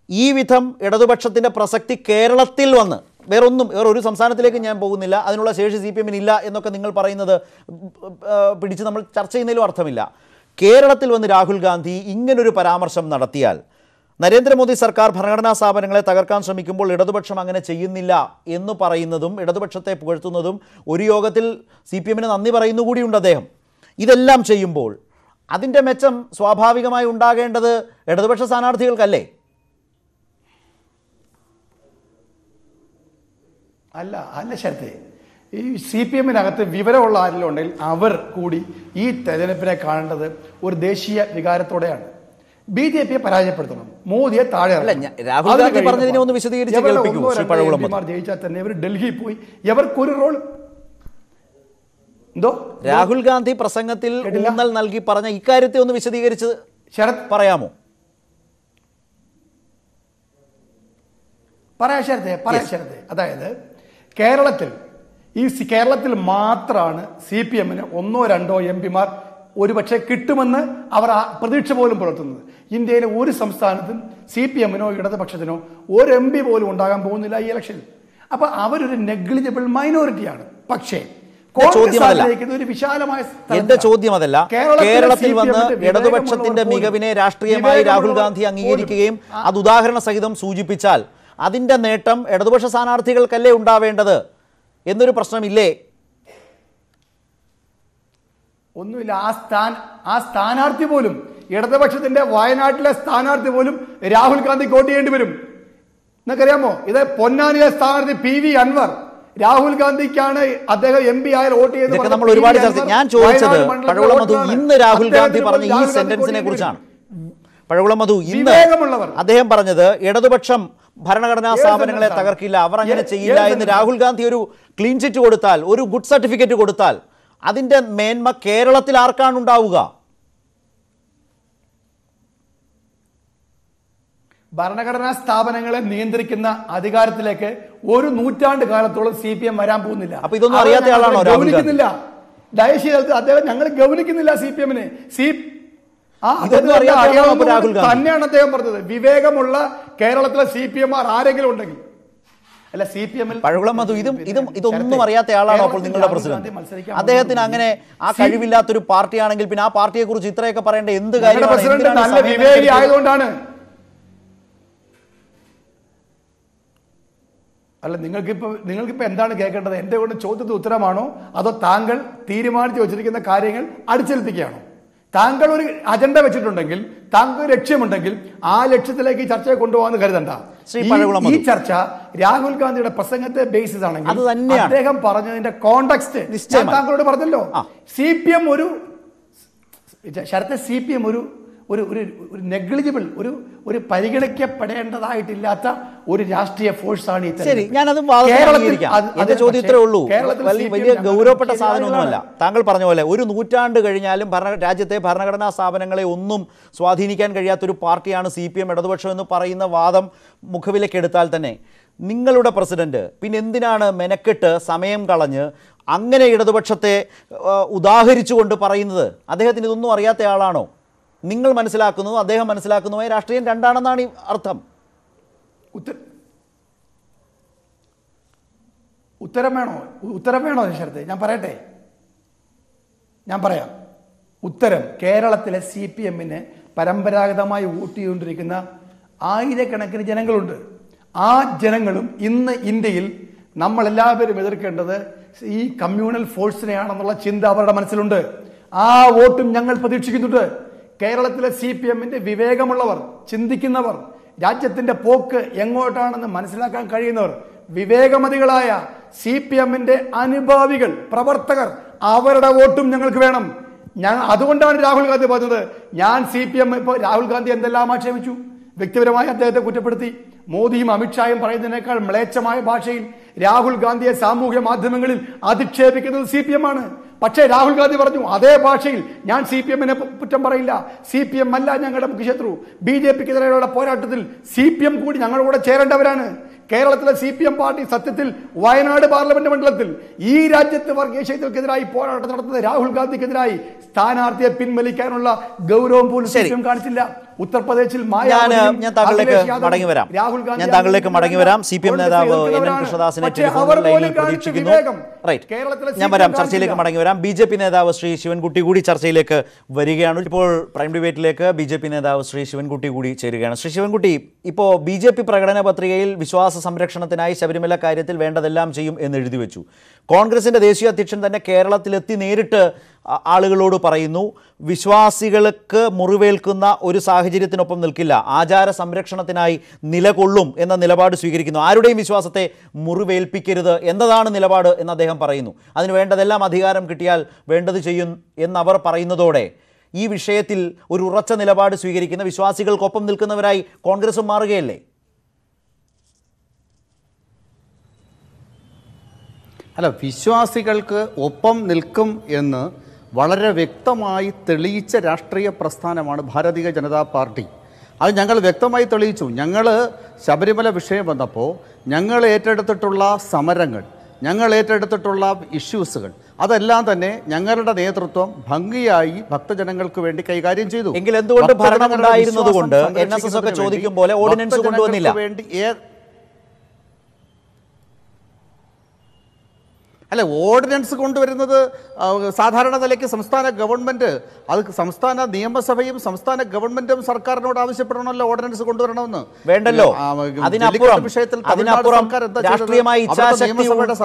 ഈ വിധം ഇടതുപക്ഷത്തിന്റെ പ്രസക്തി കേരളത്തിൽ വന്ന് വേറൊന്നും വേറെ ഒരു സംസ്ഥാനത്തിലേക്ക് ഞാൻ പോകുന്നില്ല അതിനുള്ള ശേഷി സി പി എമ്മിന് ഇല്ല എന്നൊക്കെ നിങ്ങൾ പറയുന്നത് പിടിച്ച് നമ്മൾ ചർച്ച ചെയ്യുന്നതിലും അർത്ഥമില്ല. കേരളത്തിൽ വന്ന് രാഹുൽ ഗാന്ധി ഇങ്ങനൊരു പരാമർശം നടത്തിയാൽ നരേന്ദ്രമോദി സർക്കാർ ഭരണഘടനാ സ്ഥാപനങ്ങളെ തകർക്കാൻ ശ്രമിക്കുമ്പോൾ ഇടതുപക്ഷം അങ്ങനെ ചെയ്യുന്നില്ല എന്ന് പറയുന്നതും ഇടതുപക്ഷത്തെ പുകഴ്ത്തുന്നതും ഒരു യോഗത്തിൽ സി പി എമ്മിന് നന്ദി പറയുന്നു കൂടിയുണ്ട് അദ്ദേഹം. ഇതെല്ലാം ചെയ്യുമ്പോൾ അതിന്റെ മെച്ചം സ്വാഭാവികമായി ഉണ്ടാകേണ്ടത് ഇടതുപക്ഷ സ്ഥാനാർത്ഥികൾക്കല്ലേ? അല്ല അല്ല ശരത്തെ. ഈ സി പി എമ്മിനകത്ത് വിവരമുള്ള ആരെങ്കിലും ഉണ്ടെങ്കിൽ അവർ കൂടി ഈ തെരഞ്ഞെടുപ്പിനെ കാണേണ്ടത് ഒരു ദേശീയ വികാരത്തോടെയാണ്. ബി ജെ പിയെ പരാജയപ്പെടുത്തണം. മോദിയെ താഴെ രാഹുൽ ഗാന്ധി പറഞ്ഞതിനെ ഒന്ന് വിശദീകരിച്ച് ജയിച്ചാൽ തന്നെ ഇവർ ഡൽഹിയിൽ പോയി ഇവർക്കൊരു റോൾ എന്തോ? രാഹുൽ ഗാന്ധി പ്രസംഗത്തിൽ. ഊന്നൽ നൽകി പറഞ്ഞ ഇക്കാര്യത്തെ ഒന്ന് വിശദീകരിച്ച് ശരത്. പറയാമോ? പറയാം ശരത്തെ പറയാം ശരത്തെ അതായത് കേരളത്തിൽ ഈ കേരളത്തിൽ മാത്രമാണ് സി പി എമ്മിന് ഒന്നോ രണ്ടോ എം പിമാർ ഒരുപക്ഷെ കിട്ടുമെന്ന് അവർ പ്രതീക്ഷ പോലും പുലർത്തുന്നത്. ഇന്ത്യയിലെ ഒരു സംസ്ഥാനത്തും സി പി എമ്മിനോ ഇടതുപക്ഷത്തിനോ ഒരു എം പി പോലും ഉണ്ടാകാൻ പോകുന്നില്ല ഈ ഇലക്ഷനിൽ. അപ്പൊ അവരൊരു നെഗ്ലിജിബിൾ മൈനോറിറ്റിയാണ്. പക്ഷേ ചോദ്യം അതല്ല. എന്റെ ചോദ്യം അതല്ല. കേരളത്തിൽ വന്ന് ഇടതുപക്ഷത്തിന്റെ മികവിനെ രാഷ്ട്രീയമായി രാഹുൽ ഗാന്ധി അംഗീകരിക്കുകയും അത് ഉദാഹരണ സഹിതം സൂചിപ്പിച്ചാൽ അതിന്റെ നേട്ടം ഇടതുപക്ഷ സ്ഥാനാർത്ഥികൾക്കല്ലേ ഉണ്ടാവേണ്ടത് എന്നൊരു പ്രശ്നമില്ലേ? ഒന്നുമില്ല. ആ സ്ഥാൻ ആ സ്ഥാനാർത്ഥി പോലും ഇടതുപക്ഷത്തിന്റെ വയനാട്ടിലെ സ്ഥാനാർത്ഥി പോലും രാഹുൽ ഗാന്ധി വോട്ട് ചെയ്യേണ്ടി വരും. നിങ്ങൾക്കറിയാമോ? ഇത് പൊന്നാനിയിലെ സ്ഥാനാർത്ഥി പി വി അൻവർ രാഹുൽ ഗാന്ധിക്കാണ് അദ്ദേഹം എം പി ആയാൽ വോട്ട് ചെയ്ത് നമ്മൾ. ഒരുപാട് ചർച്ച ഞാൻ ചോദിച്ചത് പഴകുളം മധു ഇന്ന് രാഹുൽ ഗാന്ധി പറഞ്ഞ ഈ സെന്റൻസിനെ കുറിച്ചാണ്. പഴകുളം മധു ഇന്ന് അദ്ദേഹം പറഞ്ഞത് ഇടതുപക്ഷം ഭരണഘടനാ സ്ഥാപനങ്ങളെ തകർക്കില്ല അവർ അങ്ങനെ ചെയ്യില്ല എന്ന് രാഹുൽ ഗാന്ധി ഒരു ക്ലീൻ ചിറ്റ് കൊടുത്താൽ ഒരു ഗുഡ് സർട്ടിഫിക്കറ്റ് കൊടുത്താൽ അതിന്റെ മേന്മ കേരളത്തിൽ ആർക്കാണ് ഉണ്ടാവുക? ഭരണഘടനാ സ്ഥാപനങ്ങളെ നിയന്ത്രിക്കുന്ന അധികാരത്തിലേക്ക് ഒരു നൂറ്റാണ്ട് കാലത്തോളം സി പി എം വരാൻ പോകുന്നില്ല. അപ്പൊ ഇതൊന്നും അറിയാത്ത ആളാണോ ഗൗനിക്കുന്നില്ല. ദയശീലത്ത് അദ്ദേഹം ഞങ്ങൾ ഗൗനിക്കുന്നില്ല സി പി എമ്മിനെ. സി? തന്നെയാണ് അദ്ദേഹം പറഞ്ഞത്. വിവേകമുള്ള കേരളത്തിലെ സി പി എം ആർ ആരെങ്കിലും ഉണ്ടെങ്കിൽ. അല്ല സി പി എമ്മിൽ പഴകുളം മധു ഇതും ഇതും ഇതൊന്നും അറിയാത്ത ആളാണോ അപ്പോൾ നിങ്ങളുടെ പ്രസിഡന്റ്? അദ്ദേഹത്തിന് അങ്ങനെ ആ കഴിവില്ലാത്തൊരു പാർട്ടിയാണെങ്കിൽ പിന്നെ ആ പാർട്ടിയെ കുറിച്ച് ഇത്രയൊക്കെ പറയേണ്ട എന്ത് കാര്യം പ്രസിഡന്റ് നല്ല വിവേകി ആയതുകൊണ്ടാണ് അല്ല നിങ്ങൾക്കിപ്പോൾ നിങ്ങൾക്കിപ്പോൾ എന്താണ് കേൾക്കേണ്ടത്? എന്റെ കൊണ്ട് ചോദ്യത്തിന് ഉത്തരമാണോ? അതോ താങ്കൾ തീരുമാനിച്ചു വെച്ചിരിക്കുന്ന കാര്യങ്ങൾ അടിച്ചേൽപ്പിക്കുകയാണോ? താങ്കൾ ഒരു അജണ്ട വെച്ചിട്ടുണ്ടെങ്കിൽ താങ്കൾ ഒരു ലക്ഷ്യമുണ്ടെങ്കിൽ ആ ലക്ഷ്യത്തിലേക്ക് ഈ ചർച്ചയെ കൊണ്ടുപോകാന്ന് കരുതണ്ട. ഈ-. ചർച്ച രാഹുൽ ഗാന്ധിയുടെ പ്രസംഗത്തെ ബേസിസ് ആണെങ്കിൽ അദ്ദേഹം പറഞ്ഞതിന്റെ കോണ്ടക്സ്റ്റ് താങ്കളോട് പറഞ്ഞല്ലോ. സി പി എം ഒരു ശരത്തെ സി പി എം ഒരു ഒരു ഒരു ഒരു നെഗ്ലിജിബിൾ ഒരു ഒരു പരിഗണിക്കപ്പെടേണ്ടതായിട്ടില്ലാത്ത ഒരു രാഷ്ട്രീയ ഫോഴ്സ് ആണ് ഈ ശരി ഞാൻ ഞാനതും എന്റെ ചോദ്യം ഇത്രേ ഉള്ളൂ. കേരളത്തിൽ വലിയ ഗൗരവപ്പെട്ട സാധനമൊന്നുമല്ല താങ്കൾ പറഞ്ഞ പോലെ ഒരു നൂറ്റാണ്ട് കഴിഞ്ഞാലും ഭരണ രാജ്യത്തെ ഭരണഘടനാ സ്ഥാപനങ്ങളെ ഒന്നും സ്വാധീനിക്കാൻ കഴിയാത്തൊരു പാർട്ടിയാണ് സി പി എം ഇടതുപക്ഷം എന്ന് പറയുന്ന വാദം മുഖവിലക്കെടുത്താൽ തന്നെ നിങ്ങളുടെ പ്രസിഡന്റ് പിന്നെ എന്തിനാണ് മെനക്കെട്ട് സമയം കളഞ്ഞ് അങ്ങനെ ഇടതുപക്ഷത്തെ ഉദാഹരിച്ചുകൊണ്ട് പറയുന്നത്? അദ്ദേഹത്തിന് ഇതൊന്നും അറിയാത്ത ആളാണോ? നിങ്ങൾ മനസ്സിലാക്കുന്നതും അദ്ദേഹം മനസ്സിലാക്കുന്നതുമായ രാഷ്ട്രീയം രണ്ടാണെന്നാണ് ഈ അർത്ഥം. ഉത്തരം വേണോ? ഉത്തരം വേണോ ശരത്തെ ഞാൻ പറയട്ടെ? ഞാൻ പറയാം. ഉത്തരം കേരളത്തിലെ സി പി എമ്മിന് പരമ്പരാഗതമായി വോട്ട് ചെയ്തുകൊണ്ടിരിക്കുന്ന ആയിരക്കണക്കിന് ജനങ്ങളുണ്ട്. ആ ജനങ്ങളും ഇന്ന് ഇന്ത്യയിൽ നമ്മളെല്ലാവരും എതിർക്കേണ്ടത് ഈ കമ്മ്യൂണൽ ഫോഴ്സിനെയാണെന്നുള്ള ചിന്ത അവരുടെ മനസ്സിലുണ്ട്. ആ വോട്ടും ഞങ്ങൾ പ്രതീക്ഷിക്കുന്നുണ്ട്. കേരളത്തിലെ സി പി എമ്മിന്റെ വിവേകമുള്ളവർ ചിന്തിക്കുന്നവർ രാജ്യത്തിന്റെ പോക്ക് എങ്ങോട്ടാണെന്ന് മനസ്സിലാക്കാൻ കഴിയുന്നവർ വിവേകമതികളായ സി പി എമ്മിന്റെ അനുഭാവികൾ പ്രവർത്തകർ അവരുടെ വോട്ടും ഞങ്ങൾക്ക് വേണം. ഞാൻ അതുകൊണ്ടാണ് രാഹുൽ ഗാന്ധി പറഞ്ഞത്. ഞാൻ സി പി എം ഇപ്പോൾ രാഹുൽ ഗാന്ധി എന്തെല്ലാം ആക്ഷേപിച്ചു? വ്യക്തിപരമായി അദ്ദേഹത്തെ കുറ്റപ്പെടുത്തി. മോദിയും അമിത്ഷായും പറയുന്നതിനേക്കാൾ മ്ലേച്ഛമായ ഭാഷയിൽ രാഹുൽ ഗാന്ധിയെ സാമൂഹ്യ മാധ്യമങ്ങളിൽ അധിക്ഷേപിക്കുന്നത് സി പി എം ആണ്. പക്ഷേ രാഹുൽ ഗാന്ധി പറഞ്ഞു അതേ ഭാഷയിൽ ഞാൻ സി പി എമ്മിനെ കുറ്റം പറയില്ല. സി പി എം അല്ല ഞങ്ങളുടെ മുഖ്യശത്രു. ബി ജെ പിക്കെതിരെയുള്ള പോരാട്ടത്തിൽ സി പി എം കൂടി ഞങ്ങളുടെ കൂടെ ചേരേണ്ടവരാണ്. കേരളത്തിലെ സി പി എം പാർട്ടി സത്യത്തിൽ വയനാട് പാർലമെന്റ് മണ്ഡലത്തിൽ ഈ രാജ്യത്ത് വർഗീയശൈത്യക്കെതിരായി പോരാട്ടം നടത്തുന്ന രാഹുൽ ഗാന്ധിക്കെതിരായി സ്ഥാനാർത്ഥിയെ പിൻവലിക്കാനുള്ള ഗൗരവം പോലും സി പി എം കാണിച്ചില്ല. ഉത്തർപ്രദേശിൽ ഞാൻ ഞാൻ താങ്കളിലേക്ക് മടങ്ങി വരാം. ഞാൻ താങ്കളിലേക്ക് മടങ്ങി വരാം. സി പി എം നേതാവ് എൻ എൻ. കൃഷ്ണദാസിനെ ടെലിഫോൺ ലൈനിൽ പ്രതീക്ഷിക്കുന്നു. റൈറ്റ് ഞാൻ വരാം. ചർച്ചയിലേക്ക് മടങ്ങി വരാം. ബി ജെ പി നേതാവ് ശ്രീ ശിവൻകുട്ടി കൂടി ചർച്ചയിലേക്ക് വരികയാണ്. ഇപ്പോൾ പ്രൈം ഡിബേറ്റിലേക്ക് ബി ജെ പി നേതാവ് ശ്രീ ശിവൻകുട്ടി കൂടി ചേരുകയാണ്. ശ്രീ ശിവൻകുട്ടി ഇപ്പോൾ ബി ജെ പി പ്രകടന പത്രികയിൽ വിശ്വാസ സംരക്ഷണത്തിനായി ശബരിമല കാര്യത്തിൽ വേണ്ടതെല്ലാം ചെയ്യും എന്ന് എഴുതി വെച്ചു. കോൺഗ്രസിന്റെ ദേശീയ അധ്യക്ഷൻ തന്നെ കേരളത്തിലെത്തി നേരിട്ട് ആളുകളോട് പറയുന്നു വിശ്വാസികൾക്ക് മുറിവേൽക്കുന്ന ഒരു സാഹചര്യത്തിനൊപ്പം നിൽക്കില്ല. ആചാര സംരക്ഷണത്തിനായി നിലകൊള്ളും എന്ന നിലപാട് സ്വീകരിക്കുന്നു. ആരുടെയും വിശ്വാസത്തെ മുറിവേൽപ്പിക്കരുത് എന്നതാണ് നിലപാട് എന്ന് അദ്ദേഹം പറയുന്നു. അതിന് വേണ്ടതെല്ലാം അധികാരം കിട്ടിയാൽ വേണ്ടത് ചെയ്യും എന്നവർ പറയുന്നതോടെ ഈ വിഷയത്തിൽ ഒരു ഉറച്ച നിലപാട് സ്വീകരിക്കുന്ന വിശ്വാസികൾക്കൊപ്പം നിൽക്കുന്നവരായി കോൺഗ്രസും മാറുകയല്ലേ? അല്ല വിശ്വാസികൾക്ക് ഒപ്പം നിൽക്കും എന്ന് വളരെ വ്യക്തമായി തെളിയിച്ച രാഷ്ട്രീയ പ്രസ്ഥാനമാണ് ഭാരതീയ ജനതാ പാർട്ടി. അത് ഞങ്ങൾ വ്യക്തമായി തെളിയിച്ചു. ഞങ്ങൾ ശബരിമല വിഷയം വന്നപ്പോൾ ഞങ്ങൾ ഏറ്റെടുത്തിട്ടുള്ള സമരങ്ങൾ ഞങ്ങൾ ഏറ്റെടുത്തിട്ടുള്ള ഇഷ്യൂസുകൾ അതെല്ലാം തന്നെ ഞങ്ങളുടെ നേതൃത്വം ഭംഗിയായി ഭക്തജനങ്ങൾക്ക് വേണ്ടി കൈകാര്യം ചെയ്തു. എങ്കിൽ എന്തുകൊണ്ട് ഭരണം ഭക്തജനങ്ങളുടെ ഉണ്ടായിരുന്നതുകൊണ്ട് ഒക്കെ ചോദിക്കും പോലെ ഓർഡിനൻസ് കൊണ്ടുവന്നില്ല? വേണ്ടി അല്ല ഓർഡിനൻസ് കൊണ്ടുവരുന്നത് സാധാരണ നിലയ്ക്ക് സംസ്ഥാന ഗവൺമെന്റ് അത് സംസ്ഥാന നിയമസഭയും സംസ്ഥാന ഗവൺമെന്റും സർക്കാരിനോട് ആവശ്യപ്പെടണമല്ലോ ഓർഡിനൻസ് കൊണ്ടുവരണമെന്ന്. വേണ്ടല്ലോ. അതിനപ്പുറം വിഷയത്തിൽ അതിനപ്പുറം രാഷ്ട്രീയമായി നിയമസഭയുടെ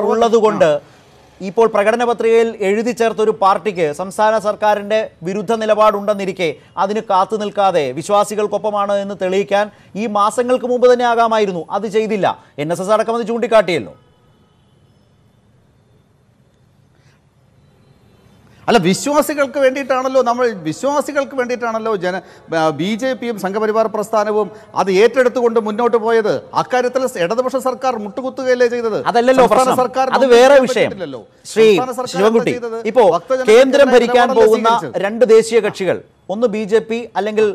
ഇപ്പോൾ പ്രകടന പത്രികയിൽ എഴുതി ചേർത്ത ഒരു പാർട്ടിക്ക് സംസ്ഥാന സർക്കാരിന്റെ വിരുദ്ധ നിലപാടുണ്ടെന്നിരിക്കെ അതിന് കാത്തു നിൽക്കാതെ വിശ്വാസികൾക്കൊപ്പമാണ് എന്ന് തെളിയിക്കാൻ ഈ മാസങ്ങൾക്ക് മുമ്പ് തന്നെ ആകാമായിരുന്നു. അത് ചെയ്തില്ല. എൻ എസ് എസ് അടക്കം അത് ചൂണ്ടിക്കാട്ടിയല്ലോ. അല്ല വിശ്വാസികൾക്ക് വേണ്ടിയിട്ടാണല്ലോ നമ്മൾ വിശ്വാസികൾക്ക് വേണ്ടിയിട്ടാണല്ലോ ജന ബി ജെ പിയും സംഘപരിവാർ പ്രസ്ഥാനവും അത് ഏറ്റെടുത്തുകൊണ്ട് മുന്നോട്ട് പോയത്. അക്കാര്യത്തിൽ ഇടതുപക്ഷ സർക്കാർ മുട്ടുകുത്തുകയല്ലേ ചെയ്തത്? അതല്ലല്ലോ സർക്കാർ അത് വേറെ വിഷയം. ശ്രീ ശിവൻകുട്ടി ഇപ്പോ കേന്ദ്രം ഭരിക്കാൻ പോകുന്ന രണ്ട് ദേശീയ കക്ഷികൾ. ഒന്ന് ബി ജെ പി അല്ലെങ്കിൽ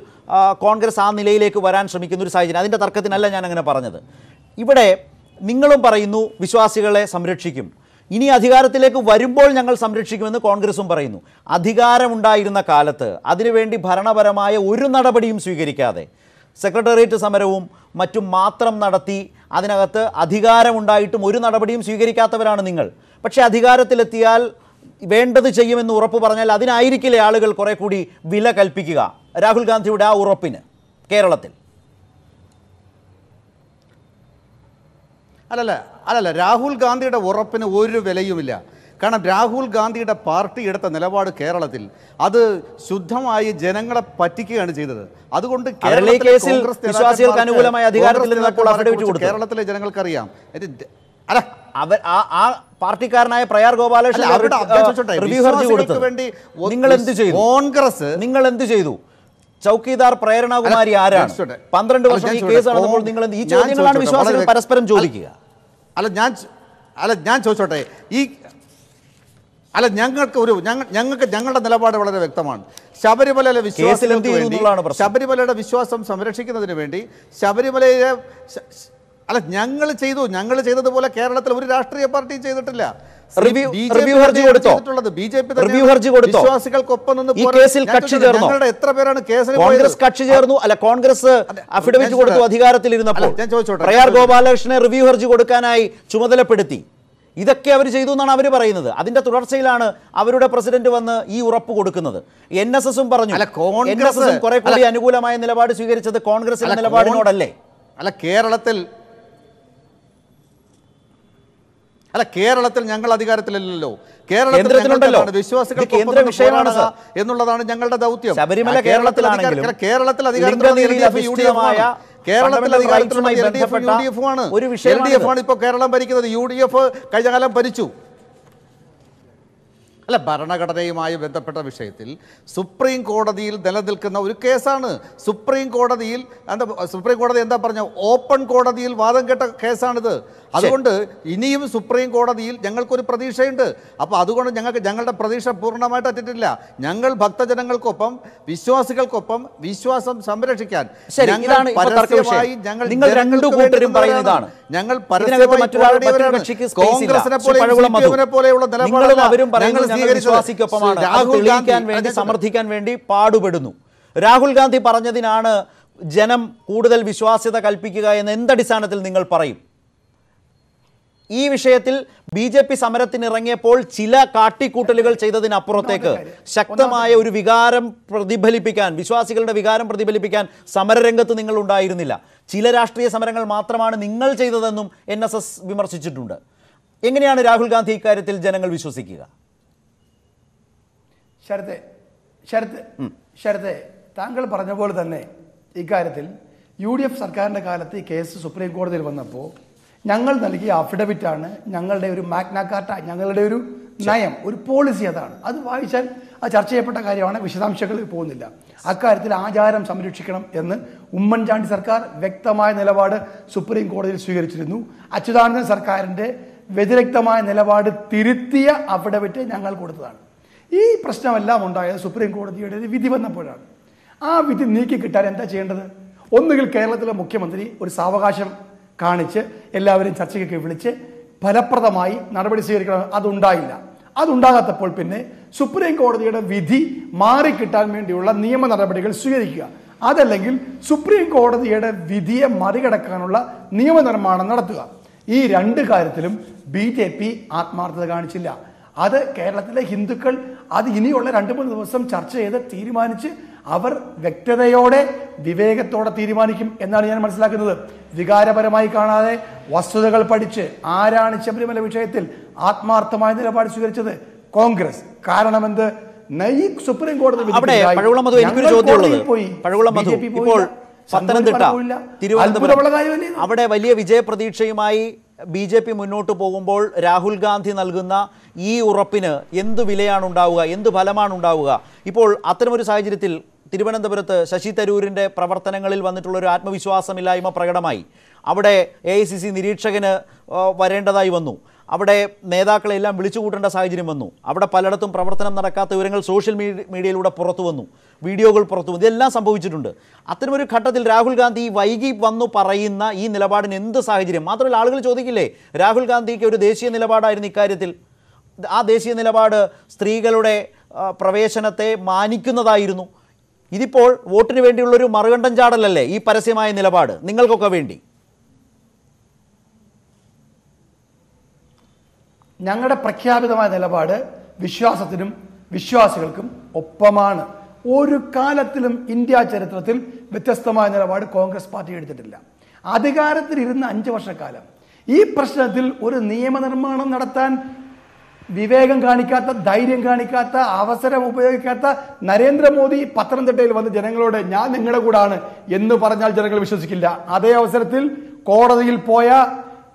കോൺഗ്രസ് ആ നിലയിലേക്ക് വരാൻ ശ്രമിക്കുന്ന ഒരു സാഹചര്യം. അതിന്റെ തർക്കത്തിനല്ല ഞാൻ അങ്ങനെ പറഞ്ഞത്. ഇവിടെ നിങ്ങളും പറയുന്നു വിശ്വാസികളെ സംരക്ഷിക്കും. ഇനി അധികാരത്തിലേക്ക് വരുമ്പോൾ ഞങ്ങൾ സംരക്ഷിക്കുമെന്ന് കോൺഗ്രസും പറയുന്നു. അധികാരമുണ്ടായിരുന്ന കാലത്ത് അതിനുവേണ്ടി ഭരണപരമായ ഒരു നടപടിയും സ്വീകരിക്കാതെ സെക്രട്ടേറിയറ്റ് സമരവും മറ്റും മാത്രം നടത്തി അതിനകത്ത് അധികാരമുണ്ടായിട്ടും ഒരു നടപടിയും സ്വീകരിക്കാത്തവരാണ് നിങ്ങൾ. പക്ഷേ അധികാരത്തിലെത്തിയാൽ വേണ്ടത് ചെയ്യുമെന്ന് ഉറപ്പ് പറഞ്ഞാൽ അതിനായിരിക്കില്ലേ ആളുകൾ കുറെ കൂടി വില കൽപ്പിക്കുക? രാഹുൽ ഗാന്ധിയുടെ ആ ഉറപ്പിന് കേരളത്തിൽ. അല്ലല്ല അല്ലല്ല രാഹുൽ ഗാന്ധിയുടെ ഉറപ്പിന് ഒരു വിലയുമില്ല. കാരണം രാഹുൽ ഗാന്ധിയുടെ പാർട്ടി എടുത്ത നിലപാട് കേരളത്തിൽ അത് ശുദ്ധമായി ജനങ്ങളെ പറ്റിക്കുകയാണ് ചെയ്തത്. അതുകൊണ്ട് കേരളത്തിലെ ജനങ്ങൾക്കറിയാം. അല്ല. അവർ ആ ആ പാർട്ടിക്കാരനായ പ്രയാർ ഗോപാലകൃഷ്ണൻ വേണ്ടി നിങ്ങൾ എന്ത് ചെയ്തു? കോൺഗ്രസ് നിങ്ങൾ എന്ത് ചെയ്തു? ചൗക്കിദാർ പ്രേരണകുമാരി ആരാണ്. പന്ത്രണ്ട് വർഷം ഈ. കേസ് നടന്നപ്പോൾ നിങ്ങൾ ഈ ചോദ്യങ്ങളാണ്. വിശ്വാസികൾ പരസ്പരം ചോദിക്കുക അല്ല ഞാൻ അല്ല ഞാൻ ചോദിച്ചോട്ടെ ഈ അല്ല ഞങ്ങൾക്ക് ഒരു ഞങ്ങൾ ഞങ്ങൾക്ക് ഞങ്ങളുടെ നിലപാട് വളരെ വ്യക്തമാണ് ശബരിമലയിലെ വിശ്വാസത്തിന് വേണ്ടി. ശബരിമലയുടെ വിശ്വാസം സംരക്ഷിക്കുന്നതിന് വേണ്ടി ശബരിമലയെ ശ- ശ- അല്ല ഞങ്ങൾ ചെയ്തു. ഞങ്ങൾ ചെയ്തതുപോലെ കേരളത്തിൽ ഒരു രാഷ്ട്രീയ പാർട്ടിയും ചെയ്തിട്ടില്ല. എത്ര പേരാണ് കേസിൽ? കോൺഗ്രസ് കക്ഷി ചേർന്നു. അല്ല കോൺഗ്രസ് അഫിഡവിറ്റ് കൊടുത്തു അധികാരത്തിൽ ഇരുന്നപ്പോൾ ഞാൻ ചോദിച്ചോട്ടെ, പ്രയാർ ഗോപാലകൃഷ്ണനെ റിവ്യൂ ഹർജി കൊടുക്കാനായി ചുമതലപ്പെടുത്തി. ഇതൊക്കെ അവർ ചെയ്തു എന്നാണ് അവർ പറയുന്നത്. അതിന്റെ തുടർച്ചയിലാണ് അവരുടെ പ്രസിഡന്റ് വന്ന് ഈ ഉറപ്പ് കൊടുക്കുന്നത്. എൻ എസ് എസും പറഞ്ഞു. കോൺഗ്രസ്- എൻ എസ് എസും കുറെ കൂടി അനുകൂലമായ നിലപാട് സ്വീകരിച്ചത് കോൺഗ്രസിന്റെ നിലപാടിനോടല്ലേ? അല്ല കേരളത്തിൽ അല്ല കേരളത്തിൽ ഞങ്ങൾ അധികാരത്തിലല്ലല്ലോ. കേരളത്തിൽ വിശ്വാസികൾ വിശ്വാസികൾക്ക് കേന്ദ്ര വിഷയമാണ് എന്നുള്ളതാണ് ഞങ്ങളുടെ ദൗത്യം. ശബരിമല കേരളത്തിൽ കേരളത്തിലാണെങ്കിലും കേരളത്തിൽ. അധിഷ്ഠിതമായ കേരളത്തിൽ അധികാരത്തിലുള്ളത് rightsമായി LDF, ബന്ധപ്പെട്ട ആണ്. ഒരു വിഷയമാണിത്. LDF ആണ് ഇപ്പോൾ കേരളം ഭരിക്കുന്നത്. യു ഡി എഫ് കഴിഞ്ഞ കാലം ഭരിച്ചു. അല്ല ഭരണഘടനയുമായി ബന്ധപ്പെട്ട വിഷയത്തിൽ സുപ്രീം കോടതിയിൽ നിലനിൽക്കുന്ന ഒരു കേസാണ്. സുപ്രീം കോടതിയിൽ എന്താ സുപ്രീം കോടതി എന്താ പറഞ്ഞ? ഓപ്പൺ കോടതിയിൽ വാദം കേട്ട കേസാണിത്. അതുകൊണ്ട് ഇനിയും സുപ്രീം കോടതിയിൽ ഞങ്ങൾക്കൊരു പ്രതീക്ഷയുണ്ട്. അപ്പോൾ അതുകൊണ്ട് ഞങ്ങൾക്ക് ഞങ്ങളുടെ പ്രതീക്ഷ പൂർണമായിട്ട് അറ്റിട്ടില്ല ഞങ്ങൾ ഭക്തജനങ്ങൾക്കൊപ്പം വിശ്വാസികൾക്കൊപ്പം വിശ്വാസം സംരക്ഷിക്കാൻ ഞങ്ങൾ. പരസ്യമായി പോലെയുള്ള നിങ്ങളും വിശ്വാസിക്കൊപ്പമാണ് രാഹുൽ തെളിയിക്കാൻ വേണ്ടി സമർത്ഥിക്കാൻ വേണ്ടി പാടുപെടുന്നു. രാഹുൽ ഗാന്ധി പറഞ്ഞതിനാണ് ജനം കൂടുതൽ വിശ്വാസ്യത കൽപ്പിക്കുക എന്ന് എന്തടിസ്ഥാനത്തിൽ നിങ്ങൾ പറയും? ഈ വിഷയത്തിൽ ബി ജെ പി സമരത്തിനിറങ്ങിയപ്പോൾ ചില കാട്ടിക്കൂട്ടലുകൾ ചെയ്തതിനപ്പുറത്തേക്ക് ശക്തമായ ഒരു വികാരം പ്രതിഫലിപ്പിക്കാൻ വിശ്വാസികളുടെ വികാരം പ്രതിഫലിപ്പിക്കാൻ സമരരംഗത്ത് നിങ്ങൾ ഉണ്ടായിരുന്നില്ല. ചില രാഷ്ട്രീയ സമരങ്ങൾ മാത്രമാണ് നിങ്ങൾ ചെയ്തതെന്നും എൻ എസ് എസ് വിമർശിച്ചിട്ടുണ്ട്. എങ്ങനെയാണ് രാഹുൽ ഗാന്ധി ഇക്കാര്യത്തിൽ ജനങ്ങൾ വിശ്വസിക്കുക? ശരത്തെ ശരത്ത് ശരത്തെ താങ്കൾ പറഞ്ഞ പോലെ തന്നെ ഇക്കാര്യത്തിൽ യു ഡി എഫ് സർക്കാരിന്റെ കാലത്ത് ഈ കേസ് സുപ്രീം കോടതിയിൽ വന്നപ്പോൾ ഞങ്ങൾ നൽകിയ അഫിഡവിറ്റാണ് ഞങ്ങളുടെ ഒരു മാഗ്നാകാർട്ട ഞങ്ങളുടെ ഒരു നയം ഒരു പോളിസി അതാണ്. അത് വായിച്ചാൽ അത് ചർച്ച ചെയ്യപ്പെട്ട കാര്യമാണ് വിശദാംശങ്ങളിൽ പോകുന്നില്ല. അക്കാര്യത്തിൽ ആചാരം സംരക്ഷിക്കണം എന്ന് ഉമ്മൻചാണ്ടി സർക്കാർ വ്യക്തമായ നിലപാട് സുപ്രീം കോടതിയിൽ സ്വീകരിച്ചിരുന്നു. അച്യുതാനന്ദൻ സർക്കാരിന്റെ വ്യതിരക്തമായ നിലപാട് തിരുത്തിയ അഫിഡവിറ്റ് ഞങ്ങൾ കൊടുത്തതാണ്. ഈ പ്രശ്നമെല്ലാം ഉണ്ടായത് സുപ്രീം കോടതിയുടെ വിധി വന്നപ്പോഴാണ്. ആ വിധി നീക്കി കിട്ടാൻ എന്താ ചെയ്യേണ്ടത്? ഒന്നുകിൽ കേരളത്തിലെ മുഖ്യമന്ത്രി ഒരു സാവകാശം കാണിച്ച് എല്ലാവരും ചർച്ചയ്ക്കൊക്കെ വിളിച്ച് ഫലപ്രദമായി നടപടി സ്വീകരിക്കണം. അതുണ്ടായില്ല. അതുണ്ടാകാത്തപ്പോൾ പിന്നെ സുപ്രീം കോടതിയുടെ വിധി മാറിക്കിട്ടാൻ വേണ്ടിയുള്ള നിയമ നടപടികൾ സ്വീകരിക്കുക. അതല്ലെങ്കിൽ സുപ്രീം കോടതിയുടെ വിധിയെ മറികടക്കാനുള്ള നിയമനിർമ്മാണം നടത്തുക. ഈ രണ്ട് കാര്യത്തിലും ബി ജെ പി ആത്മാർത്ഥത കാണിച്ചില്ല. അത് കേരളത്തിലെ ഹിന്ദുക്കൾ അത് ഇനിയുള്ള രണ്ട് മൂന്ന് ദിവസം ചർച്ച ചെയ്ത് തീരുമാനിച്ച് അവർ വ്യക്തതയോടെ വിവേകത്തോടെ തീരുമാനിക്കും എന്നാണ് ഞാൻ മനസ്സിലാക്കുന്നത്. വികാരപരമായി കാണാതെ വസ്തുതകൾ പഠിച്ച് ആരാണ് ശബരിമല വിഷയത്തിൽ ആത്മാർത്ഥമായ നിലപാട് സ്വീകരിച്ചത്? കോൺഗ്രസ്. കാരണമെന്ത്? സുപ്രീം കോടതി അവിടെ എനിക്കൊരു ചോദ്യമുള്ളത്. ഇപ്പോൾ പത്തനംതിട്ട തിരുവനന്തപുരം. അവിടെ വലിയ വിജയപ്രതീക്ഷയുമായി ബി ജെ പി മുന്നോട്ട് പോകുമ്പോൾ രാഹുൽ ഗാന്ധി നൽകുന്ന ഈ ഉറപ്പിന് എന്ത് വിലയാണ് ഉണ്ടാവുക എന്ത് ഫലമാണ് ഉണ്ടാവുക ഇപ്പോൾ അത്തരമൊരു സാഹചര്യത്തിൽ തിരുവനന്തപുരത്ത് ശശി തരൂരിന്റെ പ്രവർത്തനങ്ങളിൽ വന്നിട്ടുള്ള ഒരു ആത്മവിശ്വാസമില്ലായ്മ പ്രകടമായി. അവിടെ എ ഐ സി സി നിരീക്ഷകന് വരേണ്ടതായി വന്നു. അവിടെ നേതാക്കളെല്ലാം വിളിച്ചു കൂട്ടേണ്ട സാഹചര്യം വന്നു. അവിടെ പലയിടത്തും പ്രവർത്തനം നടക്കാത്ത വിവരങ്ങൾ സോഷ്യൽ മീഡിയയിലൂടെ പുറത്തു വന്നു. വീഡിയോകൾ പുറത്തു വന്നു. ഇതെല്ലാം സംഭവിച്ചിട്ടുണ്ട്. അത്തരമൊരു ഘട്ടത്തിൽ രാഹുൽ ഗാന്ധി വൈകി വന്നു പറയുന്ന ഈ നിലപാടിന് എന്ത് സാഹചര്യം? മാത്രമല്ല ആളുകൾ ചോദിക്കില്ലേ രാഹുൽ ഗാന്ധിക്ക് ഒരു ദേശീയ നിലപാടായിരുന്നു ഇക്കാര്യത്തിൽ? ആ ദേശീയ നിലപാട് സ്ത്രീകളുടെ പ്രവേശനത്തെ മാനിക്കുന്നതായിരുന്നു. ഇതിപ്പോൾ വോട്ടിന് വേണ്ടിയുള്ളൊരു മറുകണ്ടൻ ചാടലല്ലേ ഈ പരസ്യമായ നിലപാട്? നിങ്ങൾക്കൊക്കെ വേണ്ടി. ഞങ്ങളുടെ പ്രഖ്യാപിതമായ നിലപാട് വിശ്വാസത്തിനും വിശ്വാസികൾക്കും ഒപ്പമാണ്. ഒരു കാലത്തിലും ഇന്ത്യ ചരിത്രത്തിൽ വ്യത്യസ്തമായ നിലപാട് കോൺഗ്രസ് പാർട്ടി എടുത്തിട്ടില്ല. അധികാരത്തിലിരുന്ന അഞ്ച് വർഷക്കാലം ഈ പ്രശ്നത്തിൽ ഒരു നിയമനിർമ്മാണം നടത്താൻ വിവേകം കാണിക്കാത്ത ധൈര്യം കാണിക്കാത്ത അവസരം ഉപയോഗിക്കാത്ത നരേന്ദ്രമോദി പത്തനംതിട്ടയിൽ വന്ന് ജനങ്ങളോട് ഞാൻ നിങ്ങളുടെ കൂടാണ് എന്ന് പറഞ്ഞാൽ ജനങ്ങൾ വിശ്വസിക്കില്ല. അതേ അവസരത്തിൽ കോടതിയിൽ പോയ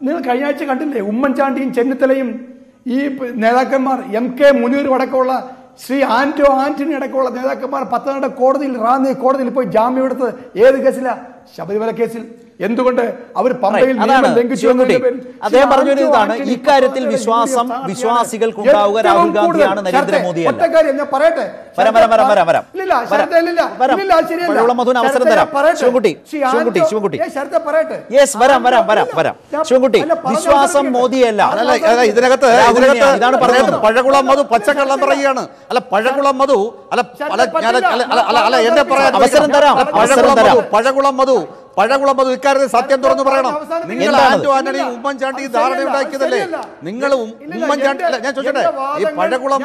നിങ്ങൾ കഴിഞ്ഞ ആഴ്ച കണ്ടില്ലേ ഉമ്മൻചാണ്ടിയും ചെന്നിത്തലയും ഈ നേതാക്കന്മാർ എം കെ മുനീറും അടക്കമുള്ള ശ്രീ ആന്റോ ആന്റണി അടക്കമുള്ള നേതാക്കന്മാർ പത്തനാട് കോടതിയിൽ റാന്നി കോടതിയിൽ പോയി ജാമ്യം എടുത്തത് ഏത് കേസിലാ? ശബരിമല കേസിൽ. എന്തുകൊണ്ട് അവർ പമ്പയിൽ അദ്ദേഹം പറഞ്ഞൊരു പറഞ്ഞു ആന്റോ ഇക്കാര്യത്തിൽ വിശ്വാസം വിശ്വാസികൾക്ക് ഉണ്ടാവുക രാഹുൽ ഗാന്ധിയാണ് നരേന്ദ്രമോദി നരേന്ദ്രമോദിയല്ല. ഒറ്റ കാര്യം ഞാൻ പറയട്ടെ. വരാം, മധുവിന് അവസരം തരാം. ശിവൻകുട്ടി, ശിവൻകുട്ടി, ശിവൻകുട്ടി. യെസ് വരാം വരാം വരാം വരാം. ശിവൻകുട്ടി വിശ്വാസം മോദിയല്ല. ഇതിനകത്ത് ഇതിനകത്ത് ഇതാണ് പറയുന്നത് പഴകുളം മധു പച്ചക്കള്ളം പറയുകയാണ് അല്ല പഴകുളം മധു അല്ല അല്ല അല്ല എന്നെ പറയാൻ അവസരം തരാം, അവസരം പഴകുളം തരാം. മധു പഴകുളം മധു. പഴകുളം അത് ഇക്കാര്യത്തിൽ സത്യം തുറന്നു പറയണം. നിങ്ങൾ? ആന്റോ ആന്റണി ഉമ്മൻചാണ്ടി അത് ധാരണ ഉണ്ടാക്കിയതല്ലേ? നിങ്ങൾ നിങ്ങളും ഉമ്മൻചാണ്ടി അല്ല ഞാൻ ചോദിച്ചോട്ടെ? ഈ പഴകുളം.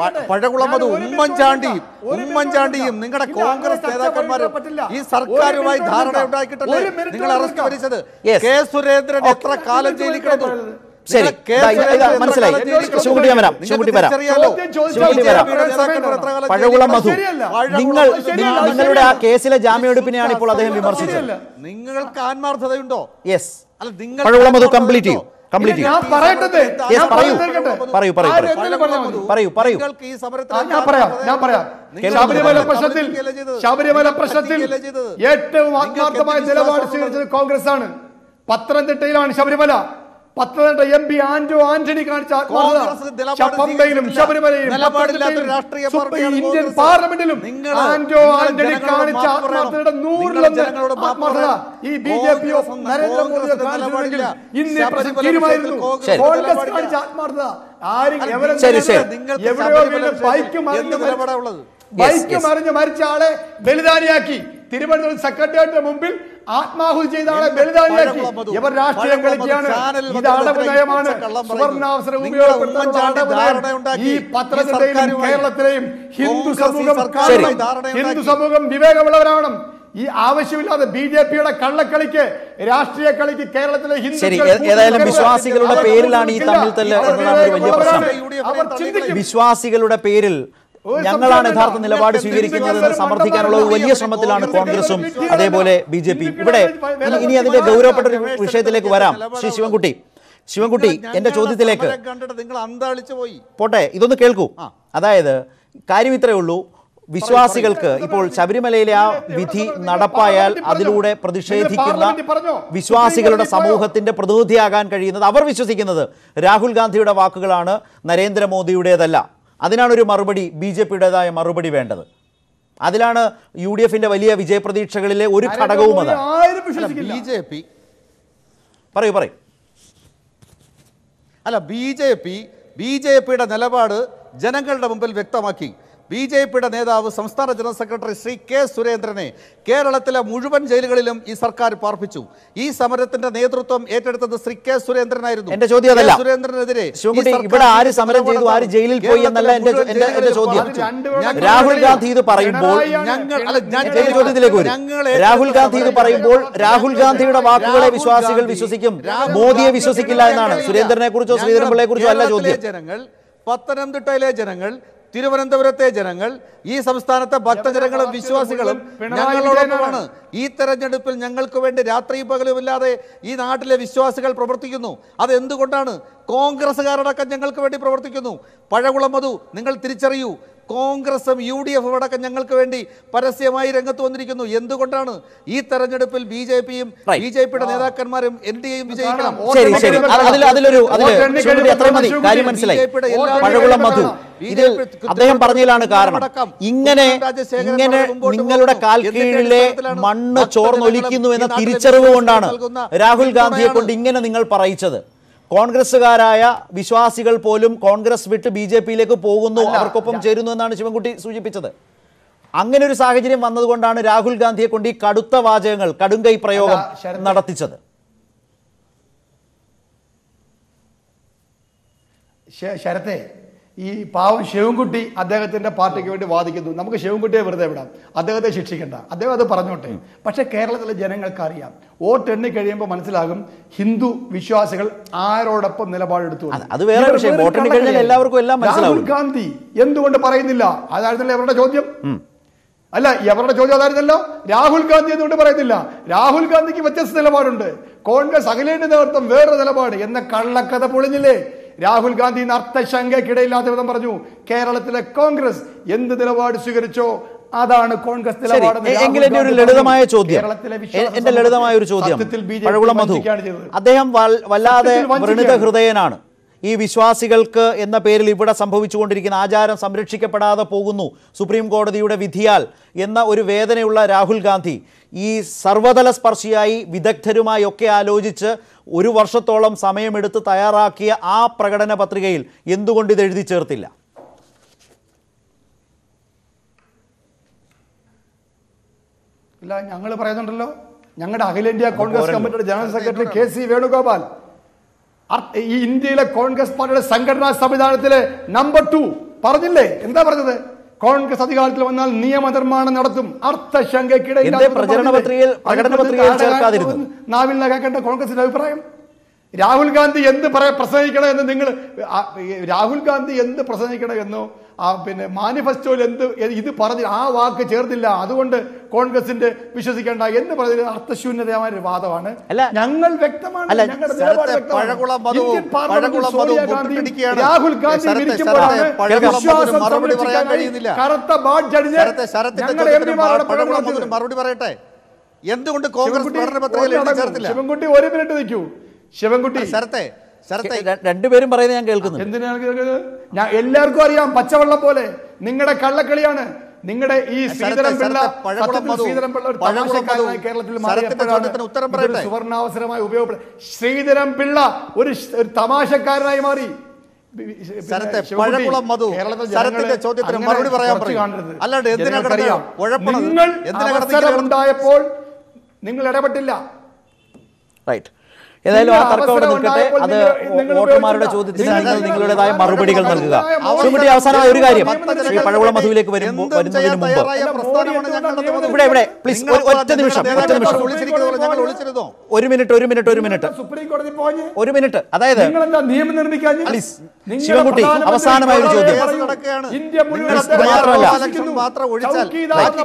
പ- പഴകുളം മിനിറ്റ് ഉമ്മൻചാണ്ടിയും ഉമ്മൻചാണ്ടിയും നിങ്ങളുടെ കോൺഗ്രസ് നേതാക്കന്മാരും ഈ സർക്കാരുമായി ധാരണ. ഉണ്ടാക്കിയിട്ടല്ലേ? നിങ്ങൾ അറസ്റ്റ്. വരിച്ചത് കെ സുരേന്ദ്രൻ എത്ര കാലം ജയിലിൽ കിടന്നു? ശരി. മനസ്സിലായി. ശിവകുട്ടി ഞാൻ വരാം. ശിവകുട്ടി വരാം. ശിവകുട്ടി വരാം. പഴകുളം മധു. നിങ്ങൾ നിങ്ങളുടെ ആ കേസിലെ ജാമ്യമെടുപ്പിനെയാണ് ഇപ്പോൾ അദ്ദേഹം വിമർശിച്ചത്. നിങ്ങൾക്ക് ആത്മാർത്ഥതയുണ്ടോ? യെസ് അല്ല നിങ്ങൾ പഴകുളം മധു കംപ്ലീറ്റ് ചെയ്യൂ. കംപ്ലീറ്റ് പറയൂ. പറയൂ, ഞാൻ ഞാൻ ശബരിമല പ്രശ്നത്തിൽ ശബരിമല പ്രശ്നത്തിൽ ഏറ്റവും ആത്മാർത്ഥമായ നിലപാട്? സ്വീകരിച്ചത് കോൺഗ്രസ് ആണ് പത്തനംതിട്ടയിലാണ് ശബരിമല. പത്തനംതിട്ട എം പി ആന്റോ ആന്റണി കാണിച്ച പമ്പയിലും. ശബരിമലയിലും ഇന്ത്യൻ പാർലമെന്റിലും ആന്റോ ആന്റണി കാണിച്ച. ആത്മാർത്ഥതയുടെ നൂറിലൊന്ന് ആത്മാർത്ഥത ഈ ബി ജെ പി നരേന്ദ്രമോദിയോ കാണിച്ചിരുന്നെങ്കിൽ. ഇന്ന്. കോൺഗ്രസ് കാണിച്ച ആത്മാർത്ഥത ആരും എവിടെയോ മറിഞ്ഞ് ബൈക്ക് മറിഞ്ഞ് മരിച്ച ആളെ ബലിദാനിയാക്കി. തിരുവനന്തപുരം സെക്രട്ടേറിയറ്റിന് മുമ്പിൽ ആത്മാഹുതി ചെയ്ത ആളെ ബലിദാനിയാക്കി ഇവർ രാഷ്ട്രീയം കളിക്കുകയാണ്. ഇത് വന്നിട്ട് നയമാണ് കള്ളം പറയുന്നു. സുവർണാവസരം നിങ്ങൾ ഉപയോഗപ്പെടുത്താനുള്ള ഉമ്മൻചാണ്ടി അടവ് ഈ പത്രത്തിന്റെയും കേരളത്തിലെയും ഹിന്ദു സമൂഹം. ഹിന്ദു സമൂഹം വിവേകമുള്ളവരാണ് ഈ ആവശ്യമില്ലാതെ ബി ജെ പിയുടെ കള്ളക്കളിക്ക് രാഷ്ട്രീയ കളിക്ക് കേരളത്തിലെ ഏതായാലും വിശ്വാസികളുടെ പേരിലാണ് ഈ തമ്മിൽ തല്ല് എന്നതാണ് ഒരു വലിയ പ്രശ്നം. അവർ ചിന്തിക്കും. വിശ്വാസികളുടെ പേരിൽ ഞങ്ങളാണ്. യഥാർത്ഥ നിലപാട് നിങ്ങൾക്ക് സ്വീകരിക്കുന്നത് എന്ന് സമർത്ഥിക്കാനുള്ള ഒരു വലിയ ശ്രമത്തിലാണ് കോൺഗ്രസും അതേപോലെ ബി ജെ പിയും ഇവിടെ ഇനി അതിന്റെ ഗൗരവപ്പെട്ട ഒരു വിഷയത്തിലേക്ക് വരാം. ശ്രീ ശിവൻകുട്ടി. ശിവൻകുട്ടി എന്റെ ചോദ്യത്തിലേക്ക് പോട്ടെ ഇതൊന്ന് കേൾക്കൂ. അതായത് കാര്യം ഇത്രയേ ഉള്ളൂ. വിശ്വാസികൾക്ക് ഇപ്പോൾ ശബരിമലയിലെ ആ വിധി നടപ്പായാൽ അതിലൂടെ പ്രതിഷേധിക്കുന്ന വിശ്വാസികളുടെ സമൂഹത്തിന്റെ പ്രതിനിധിയാകാൻ കഴിയുന്നത് അവർ വിശ്വസിക്കുന്നത് രാഹുൽ ഗാന്ധിയുടെ വാക്കുകളാണ് നരേന്ദ്രമോദിയുടേതല്ല. അതിനാണ് ഒരു മറുപടി ബി ജെ പിയുടേതായ മറുപടി വേണ്ടത്. അതിലാണ് യു ഡി എഫിന്റെ വലിയ വിജയപ്രതീക്ഷകളിലെ ഒരു ഘടകവും അതാണ് വിശ്വസിക്കില്ല. ബി ജെ പി പറയൂ പറയൂ. അല്ല B J P B J പിയുടെ നിലപാട് ജനങ്ങളുടെ മുമ്പിൽ വ്യക്തമാക്കി. ബി ജെ പിയുടെ നേതാവ് സംസ്ഥാന ജനറൽ സെക്രട്ടറി ശ്രീ കെ സുരേന്ദ്രനെ കേരളത്തിലെ മുഴുവൻ ജയിലുകളിലും ഈ സർക്കാർ പാർപ്പിച്ചു. ഈ സമരത്തിന്റെ നേതൃത്വം ഏറ്റെടുത്തത് ശ്രീ കെ സുരേന്ദ്രനായിരുന്നു. എന്റെ ചോദ്യം അതല്ല. സുരേന്ദ്രനെതിരെ ഇവിടെ ആര് സമരം ചെയ്തു ആര് ജയിലിൽ പോയി എന്നല്ല എന്റെ ചോദ്യം. രാഹുൽ ഗാന്ധി ഇത് പറയുമ്പോൾ ഞങ്ങൾ അല്ല ഞാൻ എന്റെ ചോദ്യത്തിലേക്ക് വരും. രാഹുൽ ഗാന്ധി ഇത് പറയുമ്പോൾ രാഹുൽ ഗാന്ധിയുടെ വാക്കുകളെ വിശ്വാസികൾ വിശ്വസിക്കും. മോദിയെ വിശ്വസിക്കില്ല എന്നാണ്. സുരേന്ദ്രനെ കുറിച്ചോ ശ്രീധരൻപിള്ളയെ കുറിച്ചോ അല്ല ചോദ്യം. ജനങ്ങൾ പത്തനംതിട്ടയിലെ ജനങ്ങൾ തിരുവനന്തപുരത്തെ ജനങ്ങൾ ഈ സംസ്ഥാനത്തെ ഭക്തജനങ്ങളും വിശ്വാസികളും ഞങ്ങളോടൊപ്പമാണ്. ഈ തെരഞ്ഞെടുപ്പിൽ ഞങ്ങൾക്ക് വേണ്ടി രാത്രിയും പകലുമില്ലാതെ ഈ നാട്ടിലെ വിശ്വാസികൾ പ്രവർത്തിക്കുന്നു. അതെന്തുകൊണ്ടാണ്? കോൺഗ്രസ്സുകാരടക്കം ഞങ്ങൾക്ക് വേണ്ടി പ്രവർത്തിക്കുന്നു. പഴകുളം മധു നിങ്ങൾ തിരിച്ചറിയൂ. കോൺഗ്രസും യു ഡി എഫും അടക്കം ഞങ്ങൾക്ക് വേണ്ടി പരസ്യമായി രംഗത്ത് വന്നിരിക്കുന്നു എന്തുകൊണ്ടാണ് ഈ തെരഞ്ഞെടുപ്പിൽ ബി ജെ പിയും ബി ജെ പിയുടെ നേതാക്കന്മാരും എൻ ഡി എയും വിജയിക്കണം ഇതിൽ അദ്ദേഹം പറഞ്ഞതിലാണ് കാരണം ഇങ്ങനെ ഇങ്ങനെ നിങ്ങളുടെ കാൽക്കീഴിലെ കാൽ കീഴിലെ മണ്ണ് ചോർന്നൊലിക്കുന്നു എന്ന തിരിച്ചറിവ് കൊണ്ടാണ് രാഹുൽ ഗാന്ധിയെ കൊണ്ട് ഇങ്ങനെ നിങ്ങൾ പറയിച്ചത് കോൺഗ്രസ്സുകാരായ വിശ്വാസികൾ പോലും കോൺഗ്രസ് വിട്ട് ബി ജെ പിയിലേക്ക് പോകുന്നു അവർക്കൊപ്പം ചേരുന്നു എന്നാണ് ശിവൻകുട്ടി സൂചിപ്പിച്ചത്. അങ്ങനെ ഒരു സാഹചര്യം വന്നതുകൊണ്ടാണ് രാഹുൽ ഗാന്ധിയെ കൊണ്ട് ഈ കടുത്ത വാചകങ്ങൾ കടുങ്കൈ പ്രയോഗം നടത്തിച്ചത്. ശരത്തെ ഈ പാവം ശിവൻകുട്ടി അദ്ദേഹത്തിന്റെ പാർട്ടിക്ക് വേണ്ടി വാദിക്കുന്നു. നമുക്ക് ശിവൻകുട്ടിയെ വെറുതെ വിടാം. അദ്ദേഹത്തെ ശിക്ഷിക്കണ്ട. അദ്ദേഹം അത് പറഞ്ഞോട്ടെ. പക്ഷേ കേരളത്തിലെ ജനങ്ങൾക്ക് അറിയാം വോട്ട് എണ്ണി കഴിയുമ്പോൾ മനസ്സിലാകും ഹിന്ദു വിശ്വാസികൾ ആരോടൊപ്പം നിലപാടെടുത്തു. രാഹുൽ ഗാന്ധി എന്തുകൊണ്ട് പറയുന്നില്ല? അതായിരുന്നല്ലോ അവരുടെ ചോദ്യം. അല്ല അവരുടെ ചോദ്യം അതായിരുന്നല്ലോ. രാഹുൽ ഗാന്ധി എന്തുകൊണ്ട് പറയുന്നില്ല? രാഹുൽ ഗാന്ധിക്ക് വ്യത്യസ്ത നിലപാടുണ്ട്. കോൺഗ്രസ് അഖിലേന്ത്യാ നേതൃത്വം വേറൊരു നിലപാട്. എന്ന കള്ളക്കഥ പൊളിഞ്ഞില്ലേ? രാഹുൽ ഗാന്ധി അർത്ഥശങ്കയ്ക്കിടയില്ലാത്ത വിധം പറഞ്ഞു കേരളത്തിലെ കോൺഗ്രസ് എന്ത് നിലപാട് സ്വീകരിച്ചോ അതാണ് കോൺഗ്രസ് എങ്കിൽ എന്റെ ഒരു ലളിതമായ ചോദ്യം. എന്റെ ലളിതമായ ഒരു ചോദ്യം. പഴകുളം മധു. അദ്ദേഹം വല്ലാതെ വ്രണിത ഹൃദയനാണ്. ഈ വിശ്വാസികൾക്ക് എന്ന പേരിൽ ഇവിടെ സംഭവിച്ചുകൊണ്ടിരിക്കുന്ന ആചാരം സംരക്ഷിക്കപ്പെടാതെ പോകുന്നു സുപ്രീം കോടതിയുടെ വിധിയാൽ എന്ന ഒരു വേദനയുള്ള രാഹുൽ ഗാന്ധി. ഈ സർവതല സ്പർശിയായി വിദഗ്ധരുമായി ഒക്കെ ആലോചിച്ച് ഒരു വർഷത്തോളം സമയമെടുത്ത് തയ്യാറാക്കിയ ആ പ്രകടന പത്രികയിൽ എന്തുകൊണ്ട് ഇത് എഴുതി ചേർത്തില്ല? ഇല്ല ഞങ്ങൾ പറയുന്നുണ്ടല്ലോ. ഞങ്ങളുടെ അഖിലേന്ത്യാ കോൺഗ്രസ്. കമ്മിറ്റിയുടെ general secretary K C Venugopal. ഈ ഇന്ത്യയിലെ കോൺഗ്രസ് പാർട്ടിയുടെ സംഘടനാ സംവിധാനത്തിലെ നമ്പർ ടു പറഞ്ഞില്ലേ? എന്താ പറഞ്ഞത്? കോൺഗ്രസ് അധികാരത്തിൽ വന്നാൽ നിയമനിർമ്മാണം നടത്തും. ചേർക്കാതിരുന്നത്? നാവിൽ കോൺഗ്രസിന്റെ അഭിപ്രായം? രാഹുൽ ഗാന്ധി എന്ത് പറയാ പ്രസംഗിക്കണം എന്ന് നിങ്ങൾ രാഹുൽ ഗാന്ധി എന്ത് പ്രസംഗിക്കണം എന്നോ ആ പിന്നെ മാനിഫെസ്റ്റോയിൽ എന്ത് ഇത് പറഞ്ഞ് ആ വാക്ക് ചേർന്നില്ല. അതുകൊണ്ട് കോൺഗ്രസിന്റെ വിശ്വസിക്കേണ്ട എന്ന് പറഞ്ഞത് അർത്ഥശൂന്യതമായ ഒരു വാദമാണ്. അല്ല, ഞങ്ങൾ വ്യക്തമാണ്. രാഹുൽ ഗാന്ധി മറുപടി. കറുത്ത ബാഡ്ജ് പറയട്ടെ? എന്തുകൊണ്ട് കോൺഗ്രസ് ശിവൻകുട്ടി പഠന പത്രികയിൽ ചേർത്തില്ല? ശിവൻകുട്ടി ഒരു മിനിറ്റ് നിൽക്കൂ. ശിവൻകുട്ടി ശരത്തെ രണ്ടുപേരും പറയുന്നത് ഞാൻ കേൾക്കുന്നു എന്തിനാണ് കേൾക്കുന്നത്? ഞാൻ എല്ലാവർക്കും അറിയാം പച്ചവെള്ളം പോലെ. നിങ്ങളുടെ കള്ളക്കളിയാണ്. നിങ്ങളുടെ ഈ ശ്രീധരൻ പിള്ള ശ്രീധരൻ ഒരു തമാശക്കാരനായി കേരളത്തിൽ. സുവർണാവസരമായി ഉപയോഗപ്പെടും ശ്രീധരൻ പിള്ള ഒരു തമാശക്കാരനായി മാറി. പഴകുളം മധു, ചോദ്യത്തിന് മറുപടി പറയാൻ അല്ലാണ്ട് എന്തിനാ. നിങ്ങൾ നിങ്ങൾ ഇടപെട്ടില്ല. റൈറ്റ് ഏതായാലും ആ തർക്കം അവിടെ നിൽക്കട്ടെ. അത് വോട്ടർമാരുടെ. ചോദ്യത്തിന് നിങ്ങൾ- നിങ്ങളുടേതായ മറുപടികൾ നൽകുക. ശ്രീമതി അവസാനമായ ഒരു കാര്യം. ഈ ശ്രീ പഴകുളം മധുവിലേക്ക് വരുമ്പോൾ വരുന്നതിന് മുമ്പ്. ഇവിടെ ഇവിടെ പ്ലീസ് ഒറ്റ നിമിഷം ഒറ്റ നിമിഷം. ഒരു മിനിറ്റ് ഒരു മിനിറ്റ് ഒരു മിനിറ്റ്. സുപ്രീം കോടതി പോഞ്ഞ് ഒരു മിനിറ്റ്. അതായത് നിങ്ങൾ എന്താ നിയമം നിർമ്മിക്കാൻ പ്ലീസ്, ശിവൻകുട്ടി, അവസാനമായ ഒരു ചോദ്യം. ഇന്ത്യ മുഴുവൻ നിങ്ങൾ മാത്രമല്ല.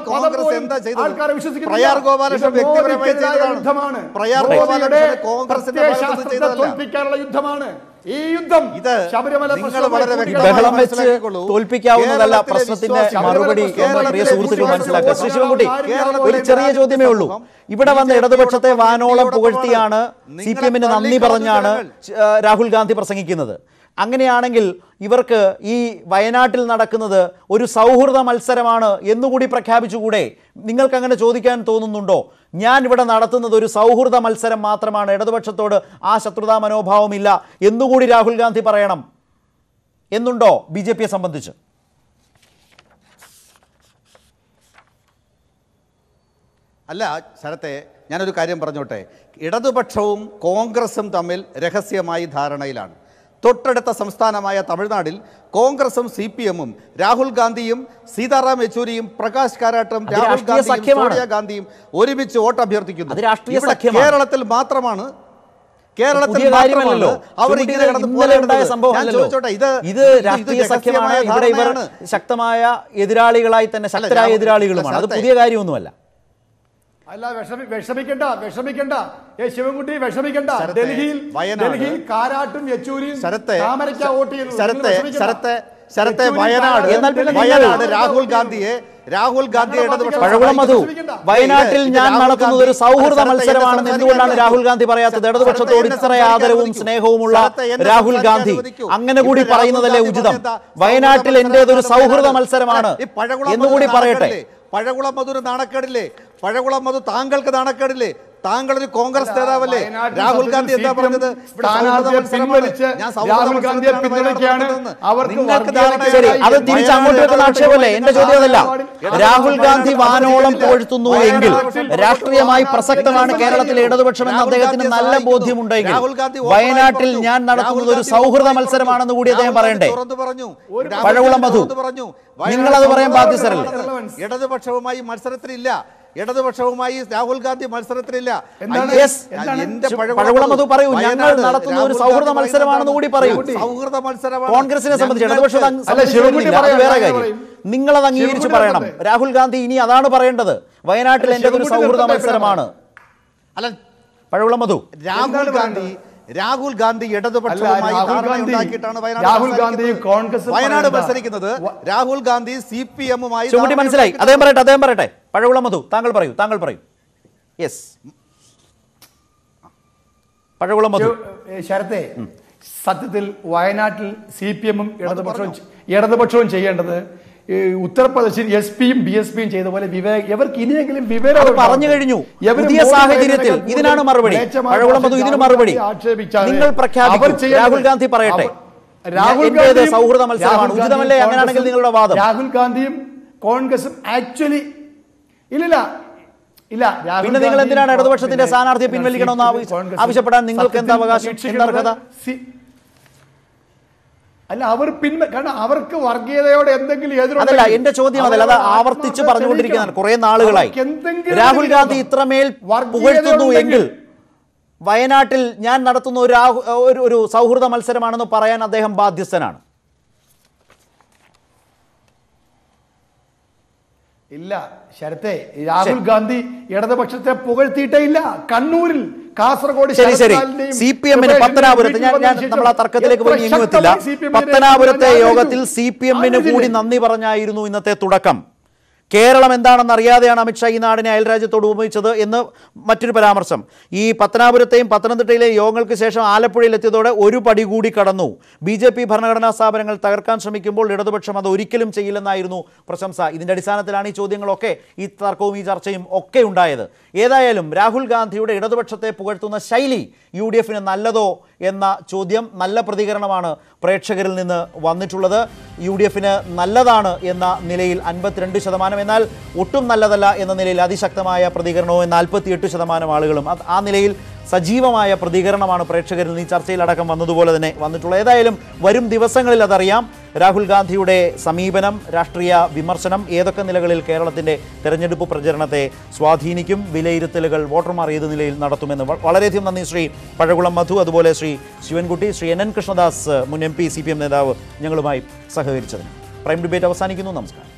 കോൺഗ്രസ് എന്താ ചെയ്തത്? പ്രയാർ ഗോപാലകൃഷ്ണൻ വ്യക്തിപരമായി ചെയ്തതാണ്. പ്രയാർ നിന്ന് പ്രത്യയശാസ്ത്രത്തെ തോൽപ്പിക്കാനുള്ള യുദ്ധമാണ് ഈ യുദ്ധം ഇത് ശബരിമല ബഹളം വെച്ച്. തോൽപ്പിക്കാവുന്നതല്ല പ്രശ്നത്തിന്റെ മറുപടി പ്രിയ സുഹൃത്തുക്കൾ മനസ്സിലാക്കുക ശ്രീ ശിവൻകുട്ടി കേരളത്തിലെ ഒരു ചെറിയ ചോദ്യമേ ഉള്ളൂ ഇവിടെ വന്ന ഇടതുപക്ഷത്തെ വാനോളം. പുകഴ്ത്തിയാണ് സി പി എമ്മിന് നന്ദി പറഞ്ഞാണ് രാഹുൽ ഗാന്ധി പ്രസംഗിക്കുന്നത് അങ്ങനെയാണെങ്കിൽ ഇവർക്ക് ഈ വയനാട്ടിൽ നടക്കുന്നത് ഒരു സൗഹൃദ മത്സരമാണ് എന്നുകൂടി പ്രഖ്യാപിച്ചുകൂടെ? നിങ്ങൾക്ക് അങ്ങനെ ചോദിക്കാൻ തോന്നുന്നുണ്ടോ? ഞാൻ ഇവിടെ നടത്തുന്നത് ഒരു സൗഹൃദ മത്സരം മാത്രമാണ്. ഇടതുപക്ഷത്തോട് ആ ശത്രുതാ മനോഭാവമില്ല. എന്നുകൂടി രാഹുൽ ഗാന്ധി പറയണം. എന്നുണ്ടോ ബി ജെ പിയെ സംബന്ധിച്ച്? അല്ല ശരത്തെ ഞാനൊരു കാര്യം പറഞ്ഞോട്ടെ. ഇടതുപക്ഷവും കോൺഗ്രസും തമ്മിൽ രഹസ്യമായി ധാരണയിലാണ്. തൊട്ടടുത്ത സംസ്ഥാനമായ തമിഴ്നാടിൽ കോൺഗ്രസും സി പി എമ്മും രാഹുൽ ഗാന്ധിയും സീതാറാം യെച്ചൂരിയും പ്രകാശ് കാരാട്ടും രാഹുൽ ഗാന്ധിയും. സോണിയാഗാന്ധിയും ഒരുമിച്ച് വോട്ട് അഭ്യർത്ഥിക്കുന്നു. കേരളത്തിൽ മാത്രമാണ് കേരളത്തിൽ മാത്രമല്ലോ അവർ ഇങ്ങനെ ഇത് ഇന്നലെ സംഭവം ഇത് ഇത് രാഷ്ട്രീയ സഖ്യമാണ് ഇവിടെ ഇവർ. ശക്തമായ എതിരാളികളായി തന്നെ ശക്തരായ എതിരാളികളുമാണ് അത് പുതിയ കാര്യമൊന്നുമല്ല അല്ല വിഷമി വിഷമിക്കണ്ട വിഷമിക്കണ്ട. ഏ ശിവൻകുട്ടി വിഷമിക്കണ്ട. ഡൽഹിയിൽ വയനാട്. ഡൽഹിയിൽ കാരാട്ടും യെച്ചൂരിയും ശരത്തെ താമരയ്ക്ക വോട്ട് ചെയ്തു. ശരത്തെ ശരത്തെ ശരത്തെ വയനാട്. എന്നാൽ വയനാട് രാഹുൽ ഗാന്ധിയെ രാഹുൽ ഇടതുപക്ഷം മധു വയനാട്ടിൽ ഞാൻ നടക്കുന്നത് നടത്തുന്നത് ഒരു സൗഹൃദ മത്സരമാണെന്ന് എന്തുകൊണ്ടാണ് രാഹുൽ ഗാന്ധി പറയാത്തത്? ഇടതുപക്ഷത്തോട് ഇത്ര ആദരവും. സ്നേഹവുമുള്ള രാഹുൽ ഗാന്ധി അങ്ങനെ കൂടി പറയുന്നതല്ലേ ഉചിതം? വയനാട്ടിൽ എന്റേതൊരു ഒരു സൗഹൃദ മത്സരമാണ്. എന്നുകൂടി പറയട്ടെ? പഴകുളം മധുര നാണക്കേടില്ലേ? പഴകുളം അത് താങ്കൾക്ക് നാണക്കേടില്ലേ? താങ്കൾ ഒരു കോൺഗ്രസ് നേതാവല്ലേ? രാഹുൽ ഗാന്ധി എന്താ പറഞ്ഞത്. അത് തിരിച്ച് അങ്ങോട്ട് വെക്കുന്ന ആക്ഷേപമല്ലേ. എന്റെ ചോദ്യം അതല്ല. രാഹുൽ ഗാന്ധി വാനോളം പുകഴ്ത്തുന്നു എങ്കിൽ രാഷ്ട്രീയമായി പ്രസക്തമാണ് കേരളത്തിലെ ഇടതുപക്ഷം എന്ന് അദ്ദേഹത്തിന് നല്ല ബോധ്യമുണ്ടെങ്കിൽ വയനാട്ടിൽ ഞാൻ നടത്തുന്നത് ഒരു സൗഹൃദ മത്സരമാണെന്ന് കൂടി അദ്ദേഹം പറയണ്ടേ? പഴകുളം മധു. പറഞ്ഞു. നിങ്ങളത് പറയാൻ ബാധ്യസ്ഥരല്ലേ? ഇടതുപക്ഷവുമായി മത്സരത്തിലില്ല. ഇടതുപക്ഷവുമായി രാഹുൽ ഗാന്ധി മത്സരത്തിലില്ല. പറയൂ. ഞങ്ങൾ നടത്തുന്ന ഒരു സൗഹൃദ മത്സരമാണെന്ന് കൂടി പറയൂ. സൗഹൃദ മത്സരമാണ്. കോൺഗ്രസിനെ സംബന്ധിച്ച് ശിവൻകുട്ടി വേറെ കാര്യം. നിങ്ങളത് അംഗീകരിച്ച് പറയണം. രാഹുൽ ഗാന്ധി ഇനി അതാണ് പറയേണ്ടത്. വയനാട്ടിൽ എന്റെ എന്റെ ഒരു സൗഹൃദ മത്സരമാണ്. അല്ല പഴവുള്ള മധു. രാഹുൽ ഗാന്ധി രാഹുൽ ഗാന്ധി രാഹുൽ ഗാന്ധി- വയനാട് രാഹുൽ ഗാന്ധി മത്സരിക്കുന്നത്. കോൺഗ്രസ് വയനാട് പറയുന്നത് മത്സരിക്കുന്നത് രാഹുൽ ഗാന്ധി സി പി എമ്മുമായി മനസ്സിലായി. അദ്ദേഹം പറയട്ടെ അദ്ദേഹം പറയട്ടെ. പഴവുള്ള മധു താങ്കൾ പറയൂ താങ്കൾ പറയൂ. യെസ് പഴവുള്ള മധു. ശരത്തെ സത്യത്തിൽ വയനാട്ടിൽ സി പി എമ്മും ഇടതുപക്ഷവും ഇടതുപക്ഷവും ചെയ്യേണ്ടത് ഉത്തർപ്രദേശിൽ എസ് പിയും ബി എസ് പിയും ചെയ്ത പോലെ വിവേക് ഇവർക്ക് ഇനിയെങ്കിലും വിവരം പറഞ്ഞു കഴിഞ്ഞു. പുതിയ സാഹചര്യത്തിൽ ഇതിനാണ് മറുപടി. ഇതിന് രാഹുൽ മറുപടി. ഗാന്ധി നിങ്ങൾ പ്രഖ്യാപിക്കും. രാഹുൽ ഗാന്ധി പറയട്ടെ. രാഹുൽ എന്റേത് സൗഹൃദ മത്സരമാണ്. ഉചിതമല്ലേ അങ്ങനെയാണെങ്കിൽ നിങ്ങളുടെ വാദം. രാഹുൽ ഗാന്ധിയും കോൺഗ്രസും ആക്ച്വലി ഇല്ലില്ല. ഇല്ല പിന്നെ നിങ്ങൾ എന്തിനാണ് ഇടതുപക്ഷത്തിന്റെ സ്ഥാനാർത്ഥിയെ പിൻവലിക്കണമെന്ന് ആവശ്യപ്പെടാൻ നിങ്ങൾക്ക് എന്താ അവകാശം? എന്താ അർഹത? അല്ല അവർ പിന്മ കാരണം അവർക്ക് വർഗീയതയോടെ എന്തെങ്കിലും എതിരല്ല എന്റെ ചോദ്യം അതല്ല അത് ആവർത്തിച്ച് പറഞ്ഞുകൊണ്ടിരിക്കുന്ന പറഞ്ഞുകൊണ്ടിരിക്കുന്നതാണ്. കുറെ നാളുകളായി. രാഹുൽ ഗാന്ധി ഇത്രമേൽ പുകഴ്ത്തുന്നു എങ്കിൽ വയനാട്ടിൽ ഞാൻ നടത്തുന്ന ഒരു ഒരു ഒരു സൗഹൃദ മത്സരമാണെന്ന് പറയാൻ അദ്ദേഹം ബാധ്യസ്ഥനാണ്. ഇല്ല ശരത്തെ രാഹുൽ ഗാന്ധി ഇടതുപക്ഷത്തെ പുകഴ്ത്തിയിട്ടേ ഇല്ല. കണ്ണൂരിൽ കാസർഗോഡ് ശരി ശരി സി പി എമ്മിന് പത്തനാപുരത്ത് ഞാൻ ഞാൻ നമ്മൾ ആ തർക്കത്തിലേക്ക് പോയി നീങ്ങുവത്തില്ല ശക്തമായി CPM നെ പത്തനാപുരത്തെ യോഗത്തിൽ. സി പി എമ്മിന് കൂടി? നന്ദി പറഞ്ഞായിരുന്നു ഇന്നത്തെ തുടക്കം കേരളം എന്താണെന്ന് അറിയാതെയാണ് അമിത്ഷാ ഈ നാടിനെ അയൽരാജ്യത്തോട് ഉപയോഗിച്ചത് എന്ന് മറ്റൊരു പരാമർശം. ഈ പത്തനാപുരത്തെയും പത്തനംതിട്ടയിലെയും യോഗങ്ങൾക്ക് ശേഷം ആലപ്പുഴയിലെത്തിയതോടെ ഒരു പടി കൂടി കടന്നു. ബി ജെ പി ഭരണഘടനാ സ്ഥാപനങ്ങൾ തകർക്കാൻ ശ്രമിക്കുമ്പോൾ ഇടതുപക്ഷം അത് ഒരിക്കലും ചെയ്യില്ലെന്നായിരുന്നു പ്രശംസ. ഇതിന്റെ അടിസ്ഥാനത്തിലാണ് ഈ ചോദ്യങ്ങളൊക്കെ ഈ തർക്കവും ഈ ചർച്ചയും ഒക്കെ ഉണ്ടായത്. ഏതായാലും രാഹുൽ ഗാന്ധിയുടെ ഇടതുപക്ഷത്തെ പുകഴ്ത്തുന്ന ശൈലി യു ഡി എഫിന് നല്ലതോ എന്ന ചോദ്യം നല്ല പ്രതികരണമാണ് പ്രേക്ഷകരിൽ നിന്ന് വന്നിട്ടുള്ളത്. യു ഡി എഫിന് നല്ലതാണ് എന്ന നിലയിൽ അൻപത്തിരണ്ട് ശതമാനം എന്നാൽ ഒട്ടും നല്ലതല്ല എന്ന നിലയിൽ അതിശക്തമായ പ്രതികരണവും നാൽപ്പത്തിയെട്ട് ശതമാനം ആളുകളും. ആ നിലയിൽ സജീവമായ പ്രതികരണമാണ് പ്രേക്ഷകരിൽ നിന്ന് ഈ ചർച്ചയിലടക്കം വന്നതുപോലെ തന്നെ വന്നിട്ടുള്ളത്. ഏതായാലും വരും ദിവസങ്ങളിൽ അതറിയാം. രാഹുൽ ഗാന്ധിയുടെ സമീപനം രാഷ്ട്രീയ വിമർശനം ഏതൊക്കെ നിലകളിൽ കേരളത്തിന്റെ തെരഞ്ഞെടുപ്പ് പ്രചരണത്തെ സ്വാധീനിക്കും വിലയിരുത്തലുകൾ വോട്ടർമാർ ഏത് നിലയിൽ നടത്തുമെന്ന് വളരെയധികം നന്ദി ശ്രീ പഴകുളം മധു അതുപോലെ ശ്രീ ശിവൻകുട്ടി ശ്രീ എൻ എൻ കൃഷ്ണദാസ് മുൻ M P C P M നേതാവ് ഞങ്ങളുമായി സഹകരിച്ചതിന്. പ്രൈം ഡിബേറ്റ് അവസാനിക്കുന്നു. നമസ്കാരം.